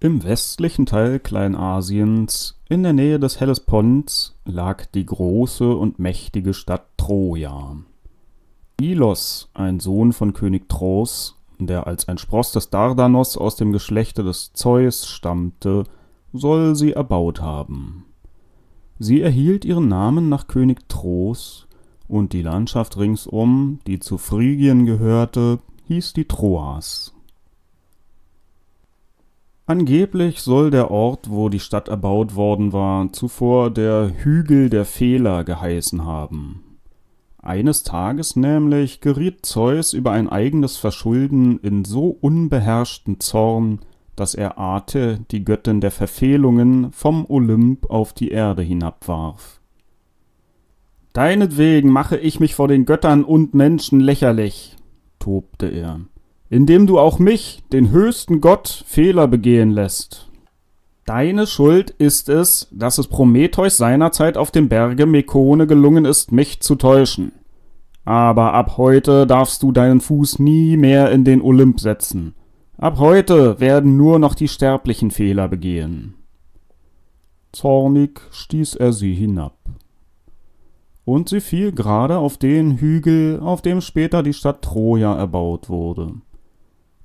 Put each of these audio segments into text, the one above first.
Im westlichen Teil Kleinasiens, in der Nähe des Hellesponts, lag die große und mächtige Stadt Troja. Ilos, ein Sohn von König Tros, der als ein Spross des Dardanos aus dem Geschlechte des Zeus stammte, soll sie erbaut haben. Sie erhielt ihren Namen nach König Tros, und die Landschaft ringsum, die zu Phrygien gehörte, hieß die Troas Angeblich soll der Ort, wo die Stadt erbaut worden war, zuvor der Hügel der Fehler geheißen haben. Eines Tages nämlich geriet Zeus über ein eigenes Verschulden in so unbeherrschten Zorn, dass er Ate, die Göttin der Verfehlungen, vom Olymp auf die Erde hinabwarf. Deinetwegen mache ich mich vor den Göttern und Menschen lächerlich, tobte er indem du auch mich, den höchsten Gott, Fehler begehen lässt. Deine Schuld ist es, dass es Prometheus seinerzeit auf dem Berge Mekone gelungen ist, mich zu täuschen. Aber ab heute darfst du deinen Fuß nie mehr in den Olymp setzen. Ab heute werden nur noch die Sterblichen Fehler begehen. Zornig stieß er sie hinab. Und sie fiel gerade auf den Hügel, auf dem später die Stadt Troja erbaut wurde.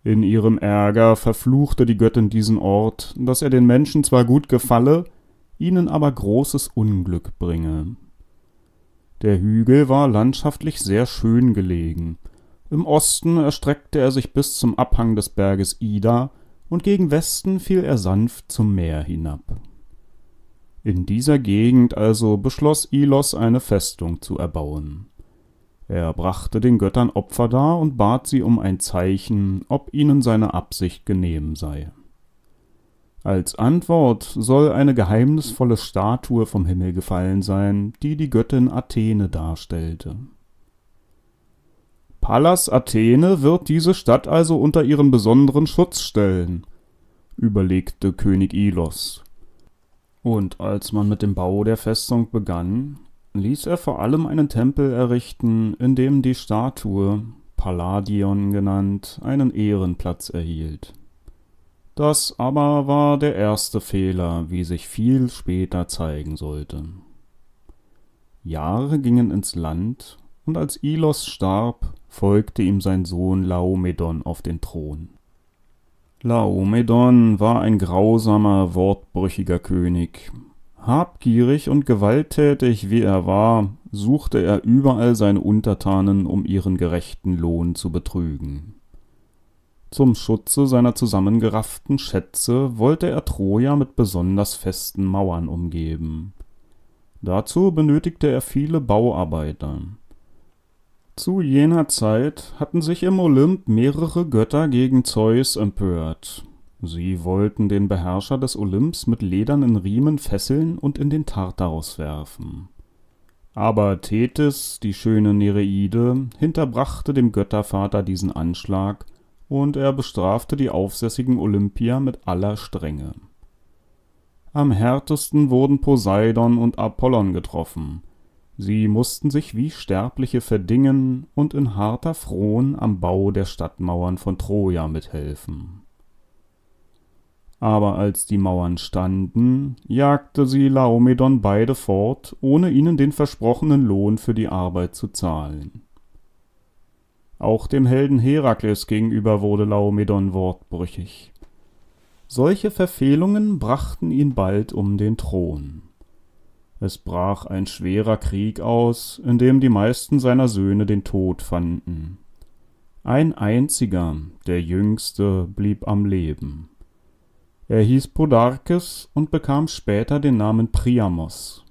In ihrem Ärger verfluchte die Göttin diesen Ort, dass er den Menschen zwar gut gefalle, ihnen aber großes Unglück bringe. Der Hügel war landschaftlich sehr schön gelegen. Im Osten erstreckte er sich bis zum Abhang des Berges Ida, und gegen Westen fiel er sanft zum Meer hinab. In dieser Gegend also beschloss Ilos eine Festung zu erbauen. Er brachte den Göttern Opfer dar und bat sie um ein Zeichen, ob ihnen seine Absicht genehm sei. Als Antwort soll eine geheimnisvolle Statue vom Himmel gefallen sein, die die Göttin Athene darstellte. Pallas Athene wird diese Stadt also unter ihren besonderen Schutz stellen, überlegte König Ilos. Und als man mit dem Bau der Festung begann, ließ er vor allem einen Tempel errichten, in dem die Statue, Palladion genannt, einen Ehrenplatz erhielt. Das aber war der erste Fehler, wie sich viel später zeigen sollte. Jahre gingen ins Land, und als Ilos starb, folgte ihm sein Sohn Laomedon auf den Thron. Laomedon war ein grausamer, wortbrüchiger König, Habgierig und gewalttätig wie er war, suchte er überall seine Untertanen, um ihren gerechten Lohn zu betrügen. Zum Schutze seiner zusammengerafften Schätze wollte er Troja mit besonders festen Mauern umgeben. Dazu benötigte er viele Bauarbeiter. Zu jener Zeit hatten sich im Olymp mehrere Götter gegen Zeus empört, Sie wollten den Beherrscher des Olymps mit ledernen Riemen fesseln und in den Tartarus werfen. Aber Thetys, die schöne Nereide, hinterbrachte dem Göttervater diesen Anschlag, und er bestrafte die aufsässigen Olympier mit aller Strenge. Am härtesten wurden Poseidon und Apollon getroffen. Sie mussten sich wie Sterbliche verdingen und in harter Fron am Bau der Stadtmauern von Troja mithelfen aber als die Mauern standen, jagte sie Laomedon beide fort, ohne ihnen den versprochenen Lohn für die Arbeit zu zahlen. Auch dem Helden Herakles gegenüber wurde Laomedon wortbrüchig. Solche Verfehlungen brachten ihn bald um den Thron. Es brach ein schwerer Krieg aus, in dem die meisten seiner Söhne den Tod fanden. Ein einziger, der jüngste, blieb am Leben. Er hieß Podarkes und bekam später den Namen Priamos.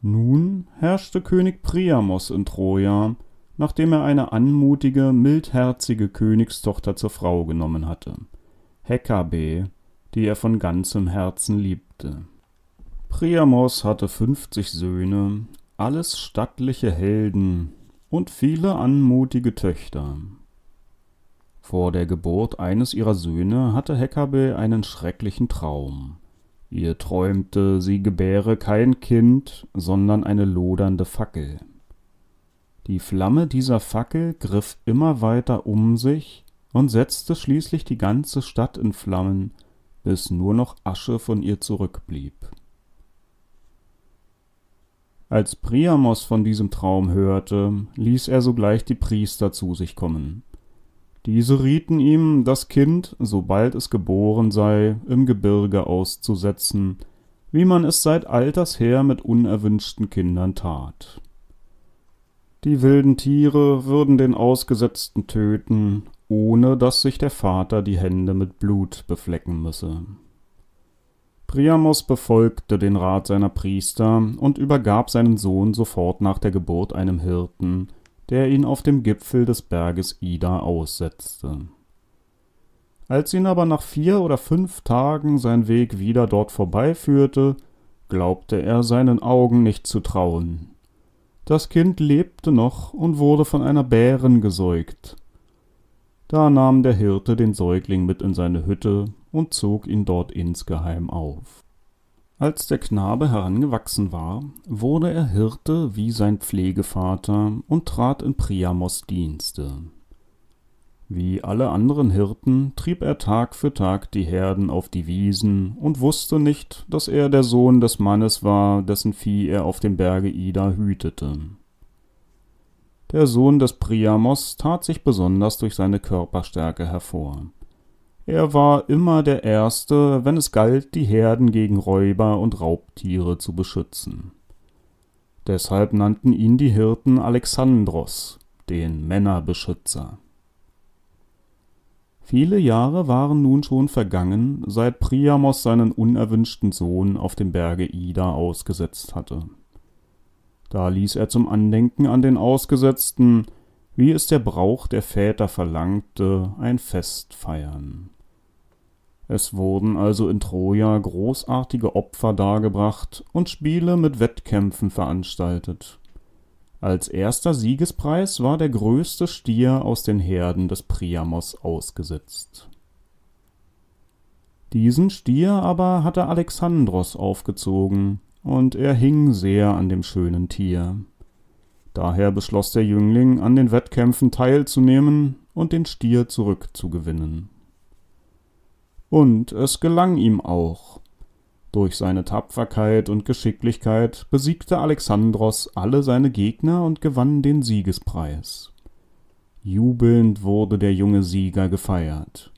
Nun herrschte König Priamos in Troja, nachdem er eine anmutige, mildherzige Königstochter zur Frau genommen hatte, Hekabe, die er von ganzem Herzen liebte. Priamos hatte fünfzig Söhne, alles stattliche Helden und viele anmutige Töchter. Vor der Geburt eines ihrer Söhne hatte Hekabe einen schrecklichen Traum. Ihr träumte, sie gebäre kein Kind, sondern eine lodernde Fackel. Die Flamme dieser Fackel griff immer weiter um sich, und setzte schließlich die ganze Stadt in Flammen, bis nur noch Asche von ihr zurückblieb. Als Priamos von diesem Traum hörte, ließ er sogleich die Priester zu sich kommen. Diese rieten ihm, das Kind, sobald es geboren sei, im Gebirge auszusetzen, wie man es seit alters her mit unerwünschten Kindern tat. Die wilden Tiere würden den Ausgesetzten töten, ohne dass sich der Vater die Hände mit Blut beflecken müsse. Priamos befolgte den Rat seiner Priester und übergab seinen Sohn sofort nach der Geburt einem Hirten, der ihn auf dem Gipfel des Berges Ida aussetzte. Als ihn aber nach vier oder fünf Tagen sein Weg wieder dort vorbeiführte, glaubte er seinen Augen nicht zu trauen. Das Kind lebte noch und wurde von einer Bärin gesäugt. Da nahm der Hirte den Säugling mit in seine Hütte und zog ihn dort insgeheim auf. Als der Knabe herangewachsen war, wurde er Hirte wie sein Pflegevater und trat in Priamos Dienste. Wie alle anderen Hirten trieb er Tag für Tag die Herden auf die Wiesen und wusste nicht, dass er der Sohn des Mannes war, dessen Vieh er auf dem Berge Ida hütete. Der Sohn des Priamos tat sich besonders durch seine Körperstärke hervor. Er war immer der Erste, wenn es galt, die Herden gegen Räuber und Raubtiere zu beschützen. Deshalb nannten ihn die Hirten Alexandros, den Männerbeschützer. Viele Jahre waren nun schon vergangen, seit Priamos seinen unerwünschten Sohn auf dem Berge Ida ausgesetzt hatte. Da ließ er zum Andenken an den Ausgesetzten, wie es der Brauch der Väter verlangte, ein Fest feiern. Es wurden also in Troja großartige Opfer dargebracht und Spiele mit Wettkämpfen veranstaltet. Als erster Siegespreis war der größte Stier aus den Herden des Priamos ausgesetzt. Diesen Stier aber hatte Alexandros aufgezogen, und er hing sehr an dem schönen Tier. Daher beschloss der Jüngling, an den Wettkämpfen teilzunehmen und den Stier zurückzugewinnen. Und es gelang ihm auch. Durch seine Tapferkeit und Geschicklichkeit besiegte Alexandros alle seine Gegner und gewann den Siegespreis. Jubelnd wurde der junge Sieger gefeiert.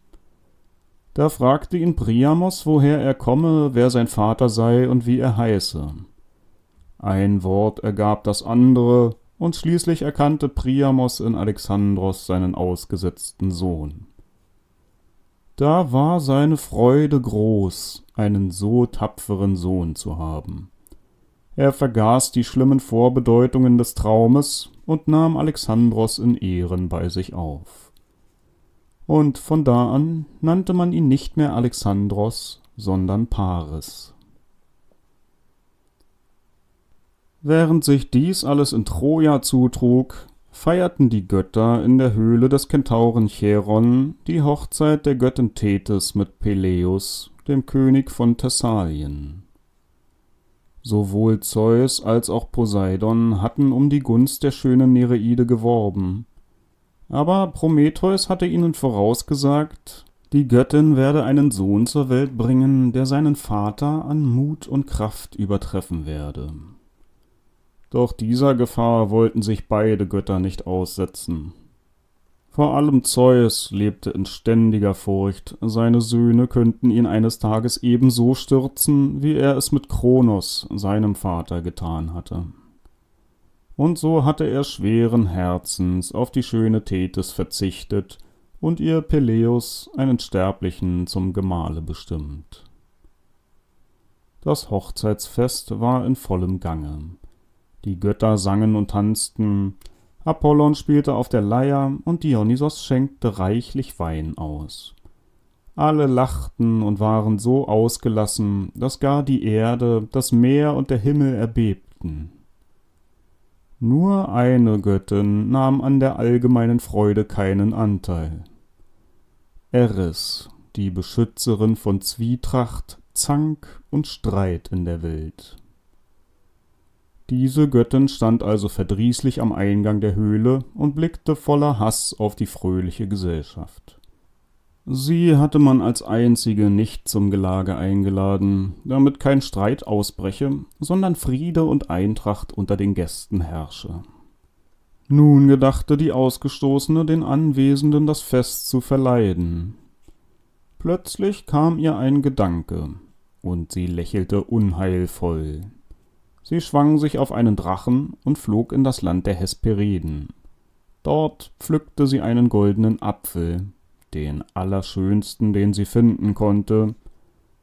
Da fragte ihn Priamos, woher er komme, wer sein Vater sei und wie er heiße. Ein Wort ergab das andere, und schließlich erkannte Priamos in Alexandros seinen ausgesetzten Sohn. Da war seine Freude groß, einen so tapferen Sohn zu haben. Er vergaß die schlimmen Vorbedeutungen des Traumes und nahm Alexandros in Ehren bei sich auf und von da an nannte man ihn nicht mehr Alexandros, sondern Paris. Während sich dies alles in Troja zutrug, feierten die Götter in der Höhle des Kentauren Chiron die Hochzeit der Göttin Thetis mit Peleus, dem König von Thessalien. Sowohl Zeus als auch Poseidon hatten um die Gunst der schönen Nereide geworben, aber Prometheus hatte ihnen vorausgesagt, die Göttin werde einen Sohn zur Welt bringen, der seinen Vater an Mut und Kraft übertreffen werde. Doch dieser Gefahr wollten sich beide Götter nicht aussetzen. Vor allem Zeus lebte in ständiger Furcht, seine Söhne könnten ihn eines Tages ebenso stürzen, wie er es mit Kronos, seinem Vater, getan hatte und so hatte er schweren Herzens auf die schöne Thetis verzichtet und ihr Peleus, einen Sterblichen, zum Gemahle bestimmt. Das Hochzeitsfest war in vollem Gange. Die Götter sangen und tanzten, Apollon spielte auf der Leier und Dionysos schenkte reichlich Wein aus. Alle lachten und waren so ausgelassen, dass gar die Erde, das Meer und der Himmel erbebten. Nur eine Göttin nahm an der allgemeinen Freude keinen Anteil. Eris, die Beschützerin von Zwietracht, Zank und Streit in der Welt. Diese Göttin stand also verdrießlich am Eingang der Höhle und blickte voller Hass auf die fröhliche Gesellschaft. Sie hatte man als einzige nicht zum Gelage eingeladen, damit kein Streit ausbreche, sondern Friede und Eintracht unter den Gästen herrsche. Nun gedachte die Ausgestoßene den Anwesenden das Fest zu verleiden. Plötzlich kam ihr ein Gedanke, und sie lächelte unheilvoll. Sie schwang sich auf einen Drachen und flog in das Land der Hesperiden. Dort pflückte sie einen goldenen Apfel, den allerschönsten, den sie finden konnte,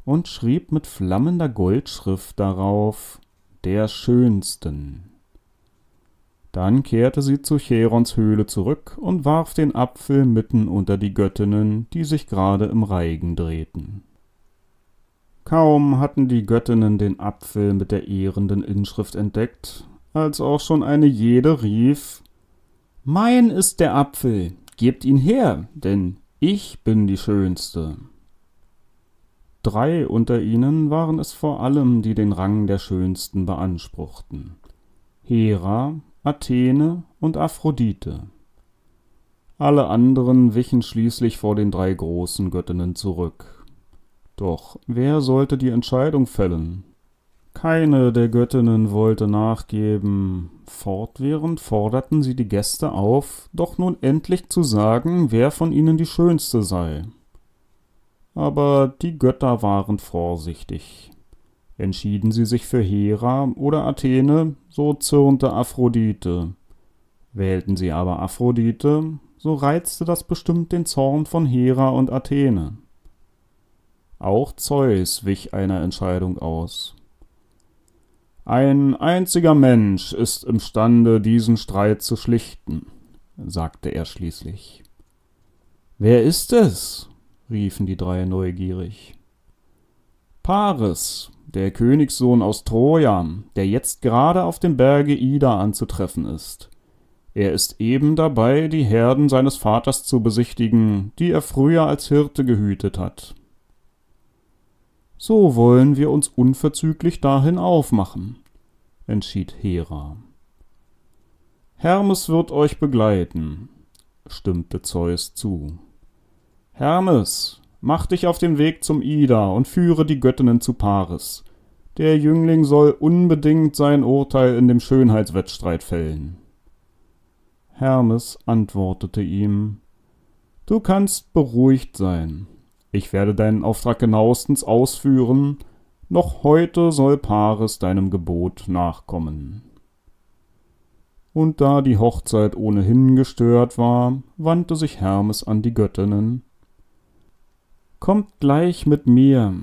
und schrieb mit flammender Goldschrift darauf der schönsten. Dann kehrte sie zu Cherons Höhle zurück und warf den Apfel mitten unter die Göttinnen, die sich gerade im Reigen drehten. Kaum hatten die Göttinnen den Apfel mit der ehrenden Inschrift entdeckt, als auch schon eine jede rief Mein ist der Apfel, gebt ihn her, denn ich bin die Schönste. Drei unter ihnen waren es vor allem, die den Rang der Schönsten beanspruchten. Hera, Athene und Aphrodite. Alle anderen wichen schließlich vor den drei großen Göttinnen zurück. Doch wer sollte die Entscheidung fällen? Keine der Göttinnen wollte nachgeben. Fortwährend forderten sie die Gäste auf, doch nun endlich zu sagen, wer von ihnen die schönste sei. Aber die Götter waren vorsichtig. Entschieden sie sich für Hera oder Athene, so zürnte Aphrodite. Wählten sie aber Aphrodite, so reizte das bestimmt den Zorn von Hera und Athene. Auch Zeus wich einer Entscheidung aus. Ein einziger Mensch ist imstande, diesen Streit zu schlichten, sagte er schließlich. Wer ist es? riefen die drei neugierig. Paris, der Königssohn aus Troja, der jetzt gerade auf dem Berge Ida anzutreffen ist. Er ist eben dabei, die Herden seines Vaters zu besichtigen, die er früher als Hirte gehütet hat. So wollen wir uns unverzüglich dahin aufmachen, entschied Hera. Hermes wird euch begleiten, stimmte Zeus zu. Hermes, mach dich auf den Weg zum Ida und führe die Göttinnen zu Paris. Der Jüngling soll unbedingt sein Urteil in dem Schönheitswettstreit fällen. Hermes antwortete ihm Du kannst beruhigt sein. Ich werde deinen Auftrag genauestens ausführen, noch heute soll Paris deinem Gebot nachkommen. Und da die Hochzeit ohnehin gestört war, wandte sich Hermes an die Göttinnen. Kommt gleich mit mir,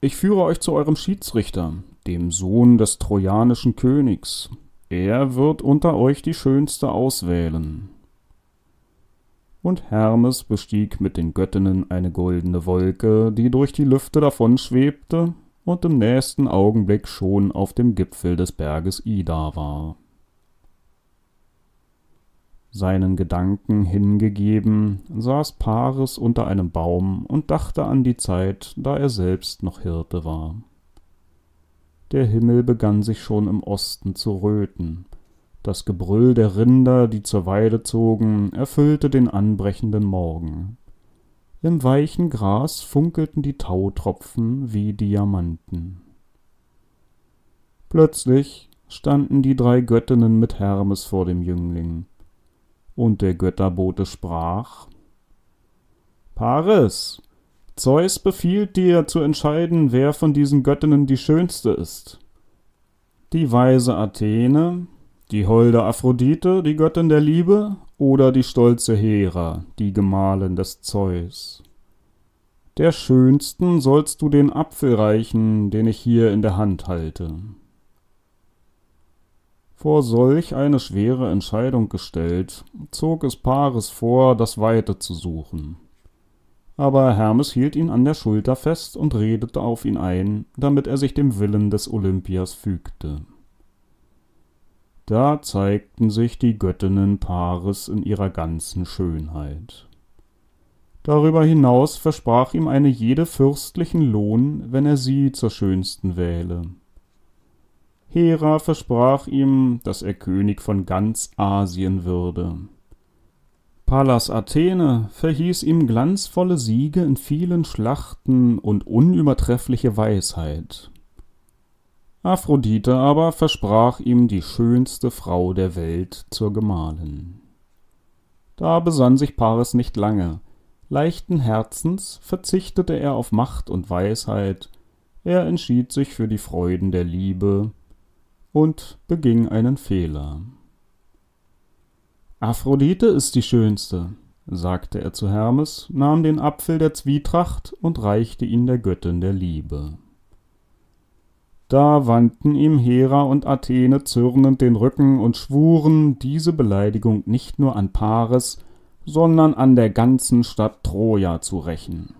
ich führe euch zu eurem Schiedsrichter, dem Sohn des trojanischen Königs. Er wird unter euch die schönste auswählen und Hermes bestieg mit den Göttinnen eine goldene Wolke, die durch die Lüfte davonschwebte und im nächsten Augenblick schon auf dem Gipfel des Berges Ida war. Seinen Gedanken hingegeben, saß Paris unter einem Baum und dachte an die Zeit, da er selbst noch Hirte war. Der Himmel begann sich schon im Osten zu röten, das Gebrüll der Rinder, die zur Weide zogen, erfüllte den anbrechenden Morgen. Im weichen Gras funkelten die Tautropfen wie Diamanten. Plötzlich standen die drei Göttinnen mit Hermes vor dem Jüngling. Und der Götterbote sprach Paris, Zeus befiehlt dir zu entscheiden, wer von diesen Göttinnen die schönste ist. Die weise Athene, die holde Aphrodite, die Göttin der Liebe, oder die stolze Hera, die Gemahlin des Zeus. Der schönsten sollst du den Apfel reichen, den ich hier in der Hand halte. Vor solch eine schwere Entscheidung gestellt, zog es Paris vor, das Weite zu suchen. Aber Hermes hielt ihn an der Schulter fest und redete auf ihn ein, damit er sich dem Willen des Olympias fügte. Da zeigten sich die Göttinnen Paris in ihrer ganzen Schönheit. Darüber hinaus versprach ihm eine jede fürstlichen Lohn, wenn er sie zur schönsten wähle. Hera versprach ihm, dass er König von ganz Asien würde. Pallas Athene verhieß ihm glanzvolle Siege in vielen Schlachten und unübertreffliche Weisheit. Aphrodite aber versprach ihm die schönste Frau der Welt zur Gemahlin. Da besann sich Paris nicht lange. Leichten Herzens verzichtete er auf Macht und Weisheit, er entschied sich für die Freuden der Liebe und beging einen Fehler. Aphrodite ist die schönste, sagte er zu Hermes, nahm den Apfel der Zwietracht und reichte ihn der Göttin der Liebe. Da wandten ihm Hera und Athene zürnend den Rücken und schwuren, diese Beleidigung nicht nur an Paris, sondern an der ganzen Stadt Troja zu rächen.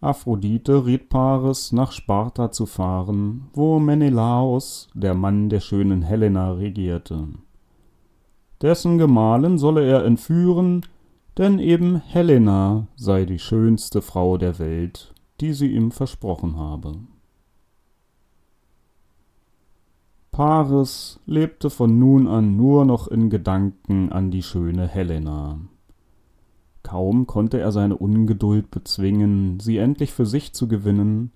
Aphrodite riet Paris, nach Sparta zu fahren, wo Menelaos, der Mann der schönen Helena, regierte. Dessen Gemahlin solle er entführen, denn eben Helena sei die schönste Frau der Welt, die sie ihm versprochen habe. Paris lebte von nun an nur noch in Gedanken an die schöne Helena. Kaum konnte er seine Ungeduld bezwingen, sie endlich für sich zu gewinnen,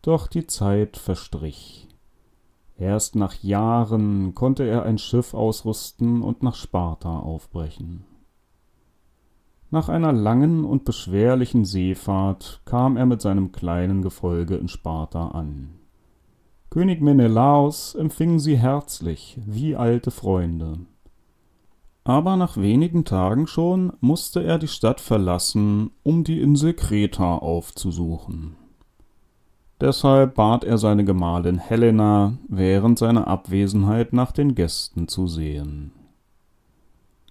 doch die Zeit verstrich. Erst nach Jahren konnte er ein Schiff ausrüsten und nach Sparta aufbrechen. Nach einer langen und beschwerlichen Seefahrt kam er mit seinem kleinen Gefolge in Sparta an. König Menelaos empfing sie herzlich, wie alte Freunde. Aber nach wenigen Tagen schon musste er die Stadt verlassen, um die Insel Kreta aufzusuchen. Deshalb bat er seine Gemahlin Helena, während seiner Abwesenheit nach den Gästen zu sehen.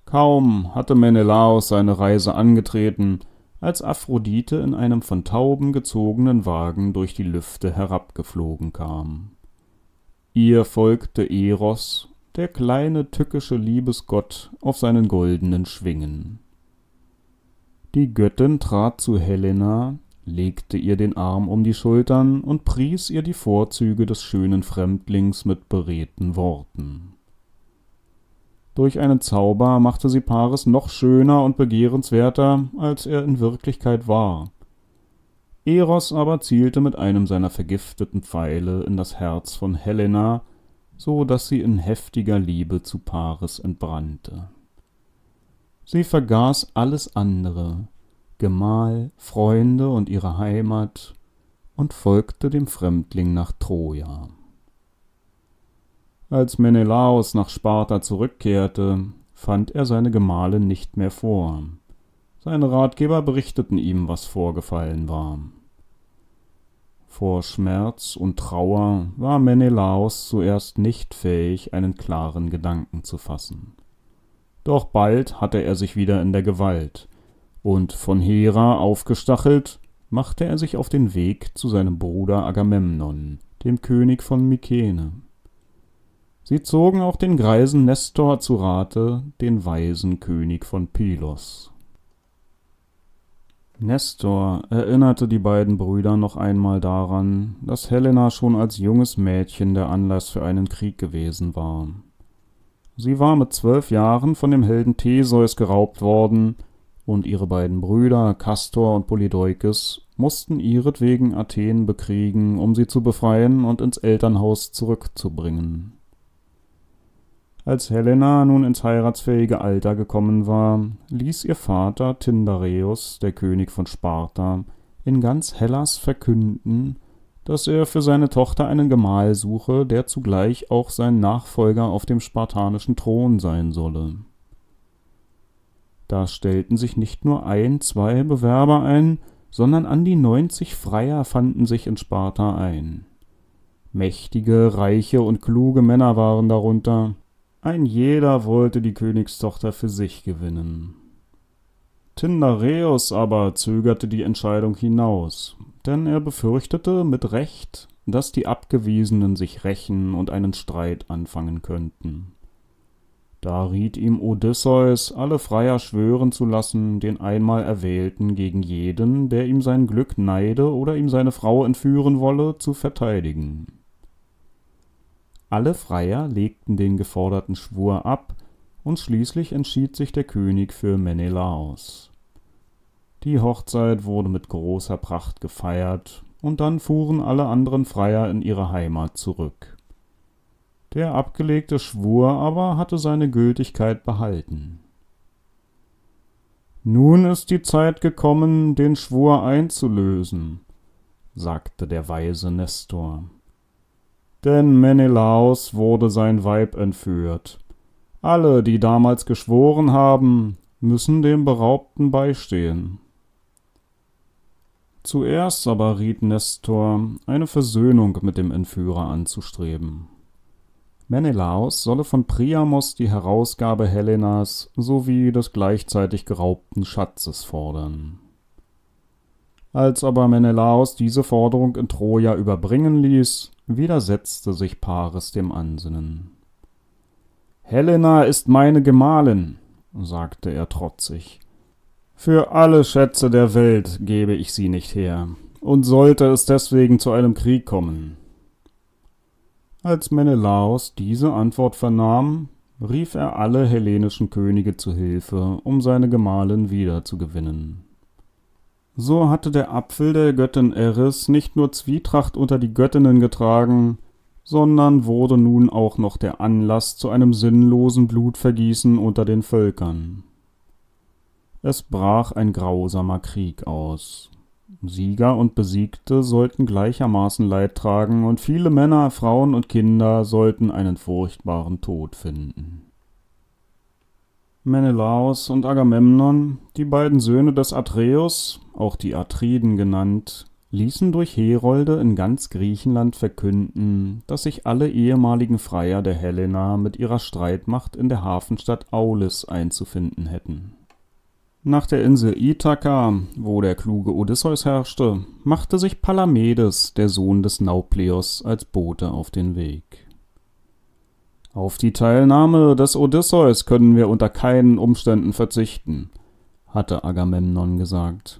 Kaum hatte Menelaos seine Reise angetreten, als Aphrodite in einem von Tauben gezogenen Wagen durch die Lüfte herabgeflogen kam. Ihr folgte Eros, der kleine tückische Liebesgott, auf seinen goldenen Schwingen. Die Göttin trat zu Helena, legte ihr den Arm um die Schultern und pries ihr die Vorzüge des schönen Fremdlings mit beredten Worten. Durch einen Zauber machte sie Paris noch schöner und begehrenswerter, als er in Wirklichkeit war. Eros aber zielte mit einem seiner vergifteten Pfeile in das Herz von Helena, so dass sie in heftiger Liebe zu Paris entbrannte. Sie vergaß alles andere, Gemahl, Freunde und ihre Heimat, und folgte dem Fremdling nach Troja. Als Menelaos nach Sparta zurückkehrte, fand er seine Gemahlin nicht mehr vor. Seine Ratgeber berichteten ihm, was vorgefallen war. Vor Schmerz und Trauer war Menelaos zuerst nicht fähig, einen klaren Gedanken zu fassen. Doch bald hatte er sich wieder in der Gewalt, und von Hera aufgestachelt, machte er sich auf den Weg zu seinem Bruder Agamemnon, dem König von Mykene. Sie zogen auch den greisen Nestor zu Rate, den weisen König von Pylos. Nestor erinnerte die beiden Brüder noch einmal daran, dass Helena schon als junges Mädchen der Anlass für einen Krieg gewesen war. Sie war mit zwölf Jahren von dem Helden Theseus geraubt worden, und ihre beiden Brüder Kastor und Polydeukes mussten ihretwegen Athen bekriegen, um sie zu befreien und ins Elternhaus zurückzubringen als Helena nun ins heiratsfähige Alter gekommen war, ließ ihr Vater Tyndareus, der König von Sparta, in ganz Hellas verkünden, dass er für seine Tochter einen Gemahl suche, der zugleich auch sein Nachfolger auf dem spartanischen Thron sein solle. Da stellten sich nicht nur ein, zwei Bewerber ein, sondern an die neunzig Freier fanden sich in Sparta ein. Mächtige, reiche und kluge Männer waren darunter, ein jeder wollte die Königstochter für sich gewinnen. Tyndareus aber zögerte die Entscheidung hinaus, denn er befürchtete mit Recht, dass die Abgewiesenen sich rächen und einen Streit anfangen könnten. Da riet ihm Odysseus, alle Freier schwören zu lassen, den einmal Erwählten gegen jeden, der ihm sein Glück neide oder ihm seine Frau entführen wolle, zu verteidigen. Alle Freier legten den geforderten Schwur ab, und schließlich entschied sich der König für Menelaos. Die Hochzeit wurde mit großer Pracht gefeiert, und dann fuhren alle anderen Freier in ihre Heimat zurück. Der abgelegte Schwur aber hatte seine Gültigkeit behalten. Nun ist die Zeit gekommen, den Schwur einzulösen, sagte der weise Nestor. Denn Menelaos wurde sein Weib entführt. Alle, die damals geschworen haben, müssen dem Beraubten beistehen. Zuerst aber riet Nestor, eine Versöhnung mit dem Entführer anzustreben. Menelaos solle von Priamos die Herausgabe Helenas sowie des gleichzeitig geraubten Schatzes fordern. Als aber Menelaos diese Forderung in Troja überbringen ließ, widersetzte sich Paris dem Ansinnen. Helena ist meine Gemahlin, sagte er trotzig. Für alle Schätze der Welt gebe ich sie nicht her, und sollte es deswegen zu einem Krieg kommen, als Menelaos diese Antwort vernahm, rief er alle hellenischen Könige zu Hilfe, um seine Gemahlin wiederzugewinnen. So hatte der Apfel der Göttin Eris nicht nur Zwietracht unter die Göttinnen getragen, sondern wurde nun auch noch der Anlass zu einem sinnlosen Blutvergießen unter den Völkern. Es brach ein grausamer Krieg aus. Sieger und Besiegte sollten gleichermaßen Leid tragen, und viele Männer, Frauen und Kinder sollten einen furchtbaren Tod finden. Menelaos und Agamemnon, die beiden Söhne des Atreus, auch die Atriden genannt, ließen durch Herolde in ganz Griechenland verkünden, dass sich alle ehemaligen Freier der Helena mit ihrer Streitmacht in der Hafenstadt Aulis einzufinden hätten nach der Insel Ithaka, wo der kluge Odysseus herrschte, machte sich Palamedes, der Sohn des Naupleos, als Bote auf den Weg. Auf die Teilnahme des Odysseus können wir unter keinen Umständen verzichten, hatte Agamemnon gesagt.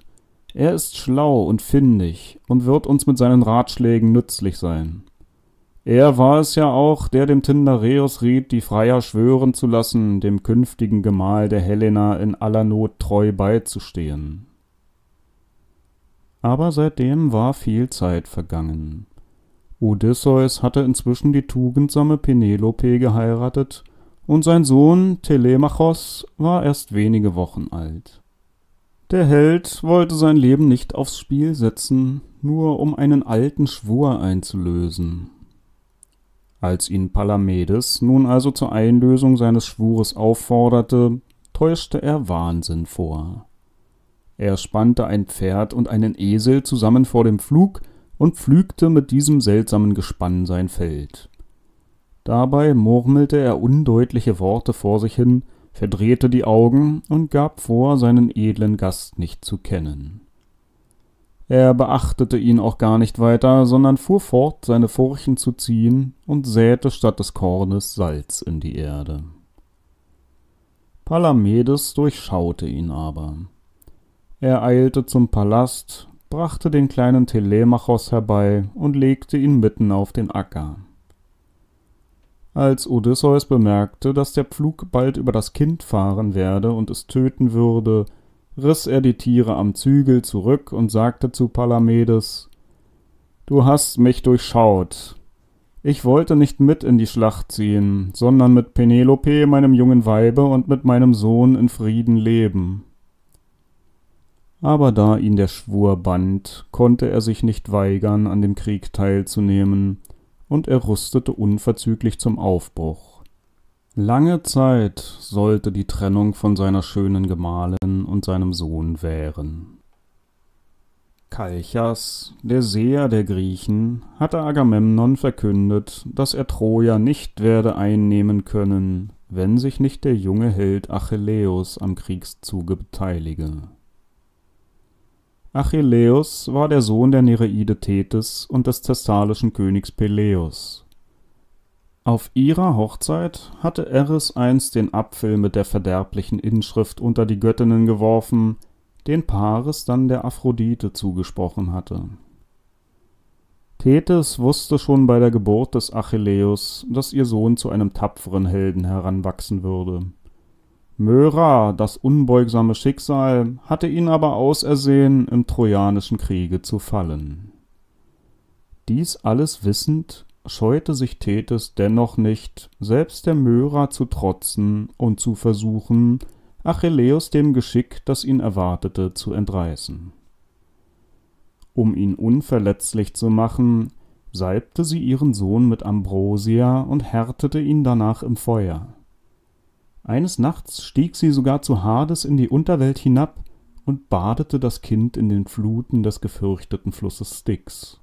Er ist schlau und findig und wird uns mit seinen Ratschlägen nützlich sein. Er war es ja auch, der dem Tyndareus riet, die Freier schwören zu lassen, dem künftigen Gemahl der Helena in aller Not treu beizustehen. Aber seitdem war viel Zeit vergangen. Odysseus hatte inzwischen die tugendsame Penelope geheiratet, und sein Sohn Telemachos war erst wenige Wochen alt. Der Held wollte sein Leben nicht aufs Spiel setzen, nur um einen alten Schwur einzulösen, als ihn Palamedes nun also zur Einlösung seines Schwures aufforderte, täuschte er Wahnsinn vor. Er spannte ein Pferd und einen Esel zusammen vor dem Pflug und pflügte mit diesem seltsamen Gespann sein Feld. Dabei murmelte er undeutliche Worte vor sich hin, verdrehte die Augen und gab vor, seinen edlen Gast nicht zu kennen. Er beachtete ihn auch gar nicht weiter, sondern fuhr fort, seine Furchen zu ziehen und säte statt des Kornes Salz in die Erde. Palamedes durchschaute ihn aber. Er eilte zum Palast, brachte den kleinen Telemachos herbei und legte ihn mitten auf den Acker. Als Odysseus bemerkte, dass der Pflug bald über das Kind fahren werde und es töten würde, riß er die Tiere am Zügel zurück und sagte zu Palamedes Du hast mich durchschaut. Ich wollte nicht mit in die Schlacht ziehen, sondern mit Penelope, meinem jungen Weibe, und mit meinem Sohn in Frieden leben. Aber da ihn der Schwur band, konnte er sich nicht weigern, an dem Krieg teilzunehmen, und er rüstete unverzüglich zum Aufbruch. Lange Zeit sollte die Trennung von seiner schönen Gemahlin und seinem Sohn währen. Kalchas, der Seher der Griechen, hatte Agamemnon verkündet, dass er Troja nicht werde einnehmen können, wenn sich nicht der junge Held Achilleus am Kriegszuge beteilige. Achilleus war der Sohn der Nereide Thetis und des thessalischen Königs Peleus auf ihrer Hochzeit hatte Eris einst den Apfel mit der verderblichen Inschrift unter die Göttinnen geworfen, den Paris dann der Aphrodite zugesprochen hatte. Thetis wusste schon bei der Geburt des Achilleus, dass ihr Sohn zu einem tapferen Helden heranwachsen würde, Möra, das unbeugsame Schicksal, hatte ihn aber ausersehen, im Trojanischen Kriege zu fallen. Dies alles wissend, scheute sich Thetis dennoch nicht, selbst der Möra zu trotzen und zu versuchen, Achilleus dem Geschick, das ihn erwartete, zu entreißen. Um ihn unverletzlich zu machen, salbte sie ihren Sohn mit Ambrosia und härtete ihn danach im Feuer. Eines Nachts stieg sie sogar zu Hades in die Unterwelt hinab und badete das Kind in den Fluten des gefürchteten Flusses Styx.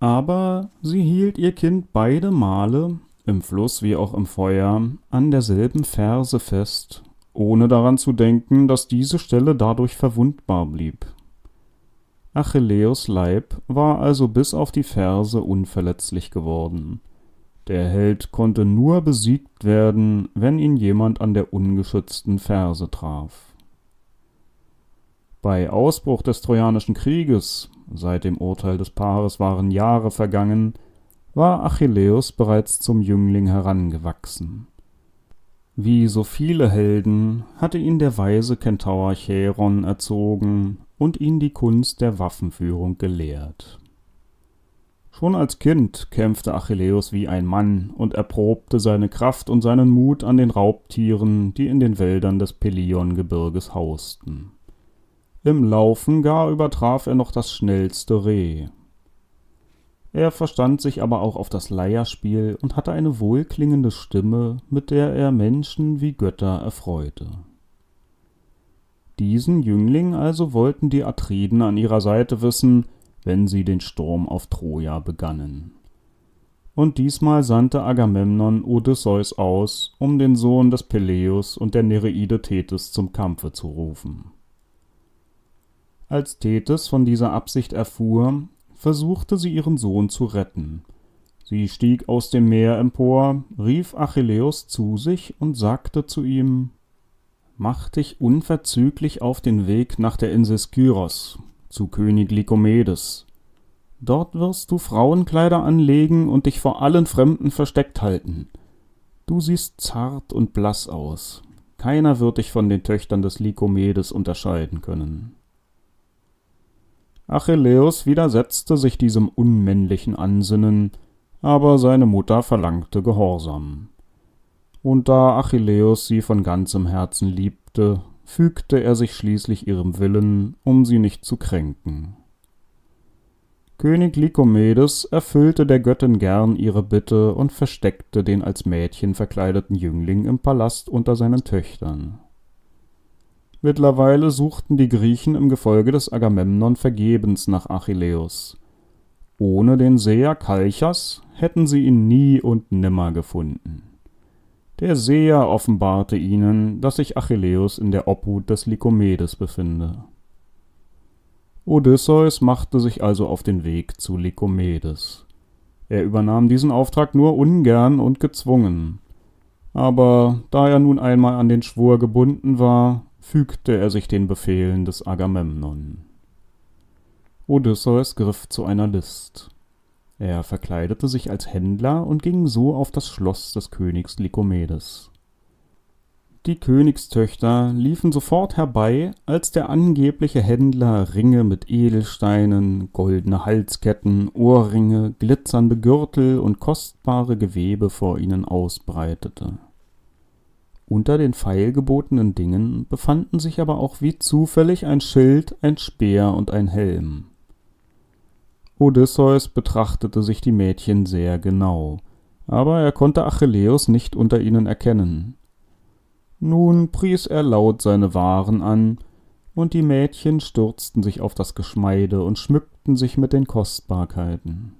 Aber sie hielt ihr Kind beide Male, im Fluss wie auch im Feuer, an derselben Ferse fest, ohne daran zu denken, dass diese Stelle dadurch verwundbar blieb. Achilleus Leib war also bis auf die Ferse unverletzlich geworden. Der Held konnte nur besiegt werden, wenn ihn jemand an der ungeschützten Ferse traf. Bei Ausbruch des Trojanischen Krieges, seit dem Urteil des Paares waren Jahre vergangen, war Achilleus bereits zum Jüngling herangewachsen. Wie so viele Helden hatte ihn der weise Kentaur Chäron erzogen und ihn die Kunst der Waffenführung gelehrt. Schon als Kind kämpfte Achilleus wie ein Mann und erprobte seine Kraft und seinen Mut an den Raubtieren, die in den Wäldern des Peliongebirges hausten. Im Laufen gar übertraf er noch das schnellste Reh. Er verstand sich aber auch auf das Leierspiel und hatte eine wohlklingende Stimme, mit der er Menschen wie Götter erfreute. Diesen Jüngling also wollten die Atriden an ihrer Seite wissen, wenn sie den Sturm auf Troja begannen. Und diesmal sandte Agamemnon Odysseus aus, um den Sohn des Peleus und der Nereide Thetis zum Kampfe zu rufen. Als Thetis von dieser Absicht erfuhr, versuchte sie ihren Sohn zu retten. Sie stieg aus dem Meer empor, rief Achilleus zu sich und sagte zu ihm Mach dich unverzüglich auf den Weg nach der Insel Skyros, zu König Lykomedes. Dort wirst du Frauenkleider anlegen und dich vor allen Fremden versteckt halten. Du siehst zart und blass aus. Keiner wird dich von den Töchtern des Lykomedes unterscheiden können. Achilleus widersetzte sich diesem unmännlichen Ansinnen, aber seine Mutter verlangte Gehorsam und da Achilleus sie von ganzem Herzen liebte, fügte er sich schließlich ihrem Willen, um sie nicht zu kränken. König Lykomedes erfüllte der Göttin gern ihre Bitte und versteckte den als Mädchen verkleideten Jüngling im Palast unter seinen Töchtern. Mittlerweile suchten die Griechen im Gefolge des Agamemnon vergebens nach Achilleus. Ohne den Seher Kalchas hätten sie ihn nie und nimmer gefunden. Der Seher offenbarte ihnen, dass sich Achilleus in der Obhut des Lykomedes befinde. Odysseus machte sich also auf den Weg zu Lykomedes. Er übernahm diesen Auftrag nur ungern und gezwungen. Aber da er nun einmal an den Schwur gebunden war, fügte er sich den Befehlen des Agamemnon. Odysseus griff zu einer List. Er verkleidete sich als Händler und ging so auf das Schloss des Königs Lykomedes. Die Königstöchter liefen sofort herbei, als der angebliche Händler Ringe mit Edelsteinen, goldene Halsketten, Ohrringe, glitzernde Gürtel und kostbare Gewebe vor ihnen ausbreitete. Unter den feilgebotenen Dingen befanden sich aber auch wie zufällig ein Schild, ein Speer und ein Helm. Odysseus betrachtete sich die Mädchen sehr genau, aber er konnte Achilleus nicht unter ihnen erkennen. Nun pries er laut seine Waren an, und die Mädchen stürzten sich auf das Geschmeide und schmückten sich mit den Kostbarkeiten.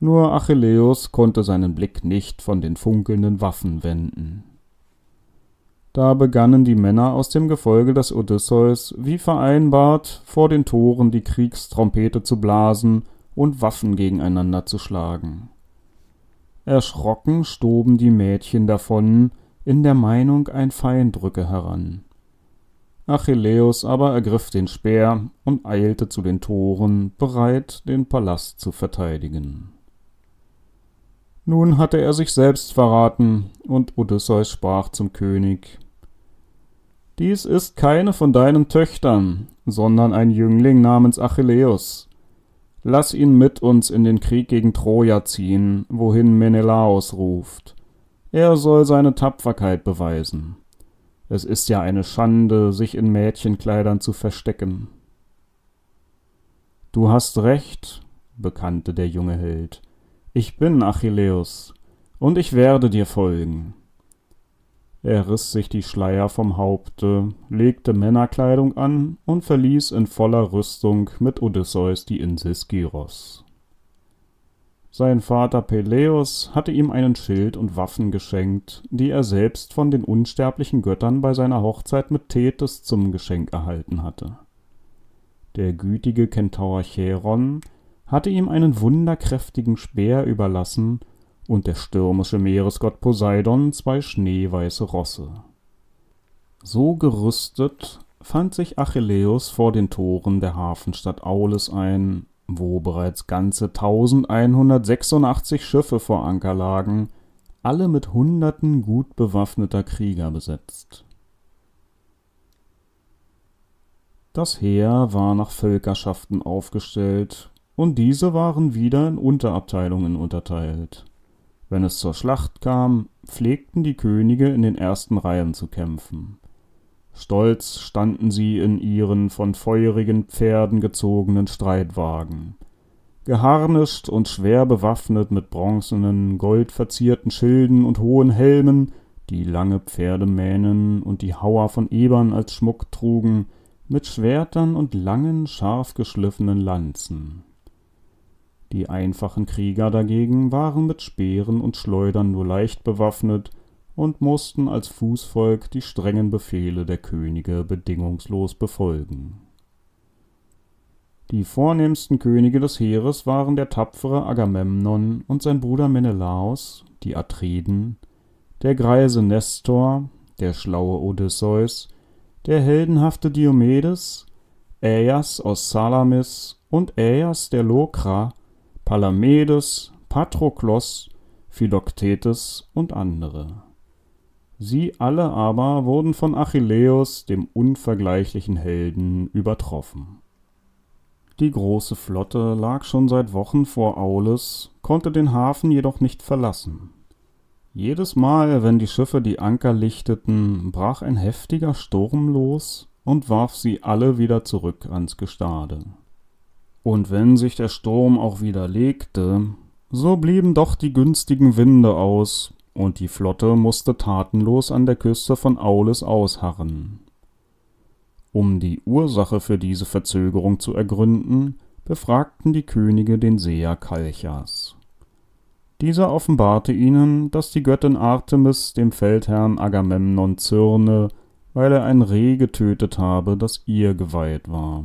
Nur Achilleus konnte seinen Blick nicht von den funkelnden Waffen wenden. Da begannen die Männer aus dem Gefolge des Odysseus, wie vereinbart, vor den Toren die Kriegstrompete zu blasen und Waffen gegeneinander zu schlagen. Erschrocken stoben die Mädchen davon, in der Meinung, ein Feind rücke heran. Achilleus aber ergriff den Speer und eilte zu den Toren, bereit, den Palast zu verteidigen. Nun hatte er sich selbst verraten, und Odysseus sprach zum König Dies ist keine von deinen Töchtern, sondern ein Jüngling namens Achilleus. Lass ihn mit uns in den Krieg gegen Troja ziehen, wohin Menelaos ruft. Er soll seine Tapferkeit beweisen. Es ist ja eine Schande, sich in Mädchenkleidern zu verstecken. Du hast recht, bekannte der junge Held. Ich bin Achilleus, und ich werde dir folgen. Er riß sich die Schleier vom Haupte, legte Männerkleidung an und verließ in voller Rüstung mit Odysseus die Insel Skiros. Sein Vater Peleus hatte ihm einen Schild und Waffen geschenkt, die er selbst von den unsterblichen Göttern bei seiner Hochzeit mit Thetys zum Geschenk erhalten hatte. Der gütige Kentaur Chiron hatte ihm einen wunderkräftigen Speer überlassen und der stürmische Meeresgott Poseidon zwei schneeweiße Rosse. So gerüstet fand sich Achilleus vor den Toren der Hafenstadt Aulis ein wo bereits ganze 1186 Schiffe vor Anker lagen, alle mit Hunderten gut bewaffneter Krieger besetzt. Das Heer war nach Völkerschaften aufgestellt, und diese waren wieder in Unterabteilungen unterteilt. Wenn es zur Schlacht kam, pflegten die Könige in den ersten Reihen zu kämpfen. Stolz standen sie in ihren von feurigen Pferden gezogenen Streitwagen. Geharnischt und schwer bewaffnet mit bronzenen, goldverzierten Schilden und hohen Helmen, die lange Pferdemähnen und die Hauer von Ebern als Schmuck trugen, mit Schwertern und langen, scharf geschliffenen Lanzen. Die einfachen Krieger dagegen waren mit Speeren und Schleudern nur leicht bewaffnet und mussten als Fußvolk die strengen Befehle der Könige bedingungslos befolgen. Die vornehmsten Könige des Heeres waren der tapfere Agamemnon und sein Bruder Menelaos, die Atriden, der greise Nestor, der schlaue Odysseus, der heldenhafte Diomedes, Aias aus Salamis und Aias der Lokra, Palamedes, Patroklos, Philoktetes und andere Sie alle aber wurden von Achilleus, dem unvergleichlichen Helden, übertroffen. Die große Flotte lag schon seit Wochen vor Aulis, konnte den Hafen jedoch nicht verlassen. Jedes Mal, wenn die Schiffe die Anker lichteten, brach ein heftiger Sturm los und warf sie alle wieder zurück ans Gestade. Und wenn sich der Sturm auch wieder legte, so blieben doch die günstigen Winde aus, und die Flotte musste tatenlos an der Küste von Aulis ausharren. Um die Ursache für diese Verzögerung zu ergründen, befragten die Könige den Seher Kalchas. Dieser offenbarte ihnen, dass die Göttin Artemis dem Feldherrn Agamemnon zürne, weil er ein Reh getötet habe, das ihr geweiht war.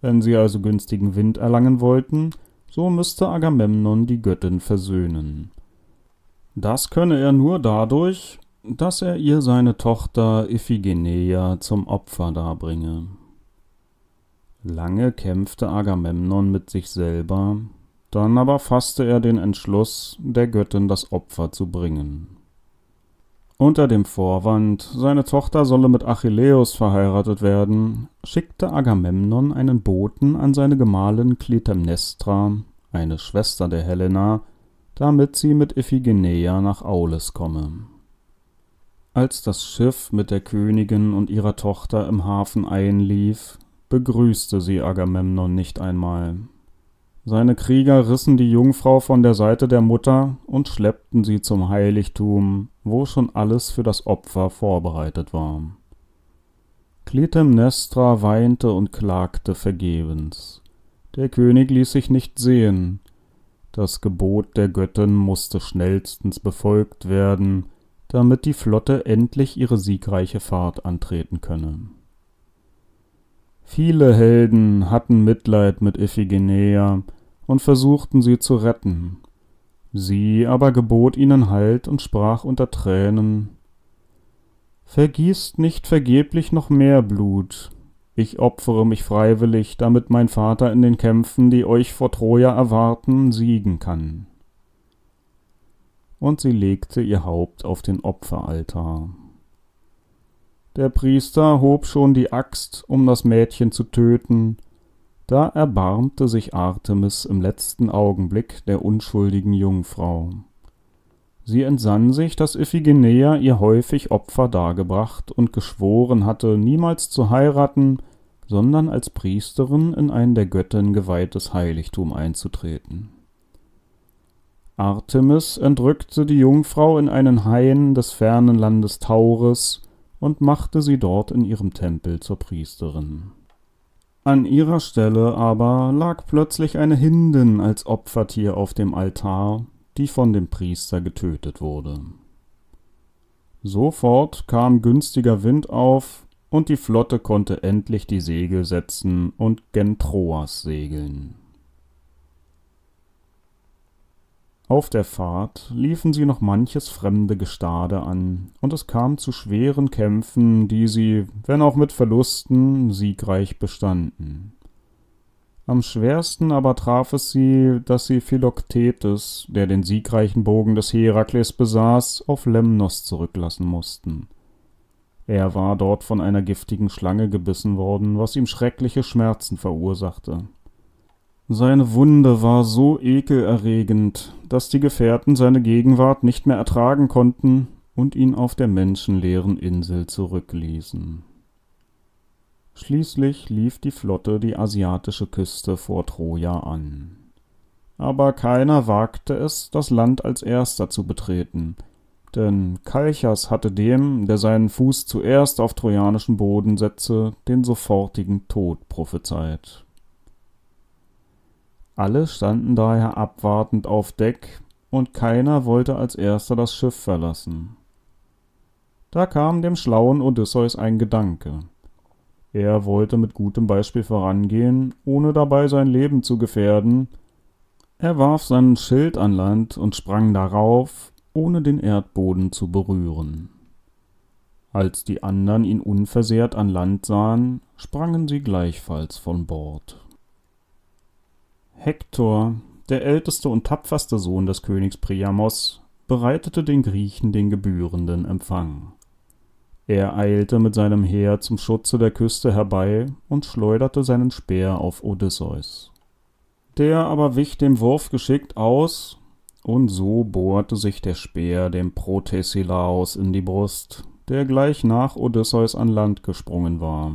Wenn sie also günstigen Wind erlangen wollten, so müsste Agamemnon die Göttin versöhnen. Das könne er nur dadurch, dass er ihr seine Tochter Iphigeneia zum Opfer darbringe. Lange kämpfte Agamemnon mit sich selber, dann aber fasste er den Entschluss, der Göttin das Opfer zu bringen. Unter dem Vorwand, seine Tochter solle mit Achilleus verheiratet werden, schickte Agamemnon einen Boten an seine Gemahlin Clytemnestra, eine Schwester der Helena, damit sie mit Iphigeneia nach Aulis komme. Als das Schiff mit der Königin und ihrer Tochter im Hafen einlief, begrüßte sie Agamemnon nicht einmal. Seine Krieger rissen die Jungfrau von der Seite der Mutter und schleppten sie zum Heiligtum, wo schon alles für das Opfer vorbereitet war. Clytemnestra weinte und klagte vergebens. Der König ließ sich nicht sehen, das Gebot der Göttin musste schnellstens befolgt werden, damit die Flotte endlich ihre siegreiche Fahrt antreten könne. Viele Helden hatten Mitleid mit Iphigeneia und versuchten sie zu retten. Sie aber gebot ihnen Halt und sprach unter Tränen Vergießt nicht vergeblich noch mehr Blut, ich opfere mich freiwillig, damit mein Vater in den Kämpfen, die euch vor Troja erwarten, siegen kann. Und sie legte ihr Haupt auf den Opferaltar. Der Priester hob schon die Axt, um das Mädchen zu töten, da erbarmte sich Artemis im letzten Augenblick der unschuldigen Jungfrau. Sie entsann sich, dass Iphigenia ihr häufig Opfer dargebracht und geschworen hatte, niemals zu heiraten, sondern als Priesterin in ein der Göttin geweihtes Heiligtum einzutreten. Artemis entrückte die Jungfrau in einen Hain des fernen Landes Tauris und machte sie dort in ihrem Tempel zur Priesterin. An ihrer Stelle aber lag plötzlich eine Hindin als Opfertier auf dem Altar, die von dem Priester getötet wurde. Sofort kam günstiger Wind auf, und die Flotte konnte endlich die Segel setzen und gen Troas segeln. Auf der Fahrt liefen sie noch manches fremde Gestade an, und es kam zu schweren Kämpfen, die sie, wenn auch mit Verlusten, siegreich bestanden. Am schwersten aber traf es sie, dass sie Philoktetes, der den siegreichen Bogen des Herakles besaß, auf Lemnos zurücklassen mussten. Er war dort von einer giftigen Schlange gebissen worden, was ihm schreckliche Schmerzen verursachte. Seine Wunde war so ekelerregend, dass die Gefährten seine Gegenwart nicht mehr ertragen konnten und ihn auf der menschenleeren Insel zurückließen. Schließlich lief die Flotte die asiatische Küste vor Troja an. Aber keiner wagte es, das Land als erster zu betreten, denn Kalchas hatte dem, der seinen Fuß zuerst auf trojanischen Boden setze, den sofortigen Tod prophezeit. Alle standen daher abwartend auf Deck, und keiner wollte als erster das Schiff verlassen. Da kam dem schlauen Odysseus ein Gedanke. Er wollte mit gutem Beispiel vorangehen, ohne dabei sein Leben zu gefährden. Er warf seinen Schild an Land und sprang darauf, ohne den Erdboden zu berühren. Als die anderen ihn unversehrt an Land sahen, sprangen sie gleichfalls von Bord. Hektor, der älteste und tapferste Sohn des Königs Priamos, bereitete den Griechen den gebührenden Empfang. Er eilte mit seinem Heer zum Schutze der Küste herbei und schleuderte seinen Speer auf Odysseus. Der aber wich dem Wurf geschickt aus und so bohrte sich der Speer dem Protesilaos in die Brust, der gleich nach Odysseus an Land gesprungen war.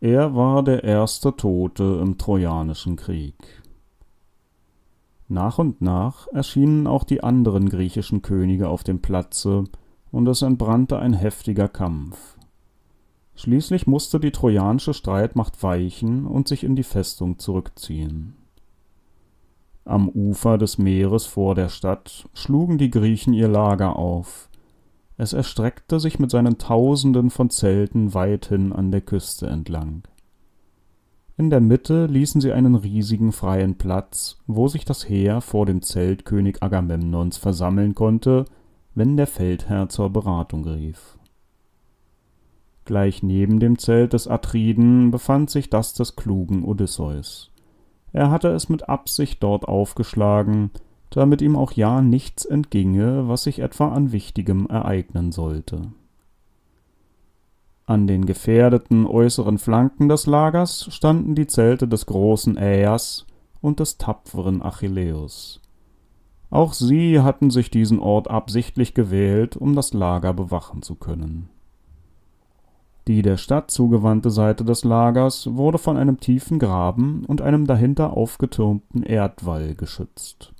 Er war der erste Tote im Trojanischen Krieg. Nach und nach erschienen auch die anderen griechischen Könige auf dem Platze, und es entbrannte ein heftiger Kampf. Schließlich musste die trojanische Streitmacht weichen und sich in die Festung zurückziehen. Am Ufer des Meeres vor der Stadt schlugen die Griechen ihr Lager auf. Es erstreckte sich mit seinen Tausenden von Zelten weithin an der Küste entlang. In der Mitte ließen sie einen riesigen freien Platz, wo sich das Heer vor dem Zelt König Agamemnons versammeln konnte, wenn der Feldherr zur Beratung rief. Gleich neben dem Zelt des Atriden befand sich das des klugen Odysseus. Er hatte es mit Absicht dort aufgeschlagen, damit ihm auch ja nichts entginge, was sich etwa an Wichtigem ereignen sollte. An den gefährdeten äußeren Flanken des Lagers standen die Zelte des großen Äas und des tapferen Achilleus. Auch sie hatten sich diesen Ort absichtlich gewählt, um das Lager bewachen zu können. Die der Stadt zugewandte Seite des Lagers wurde von einem tiefen Graben und einem dahinter aufgetürmten Erdwall geschützt.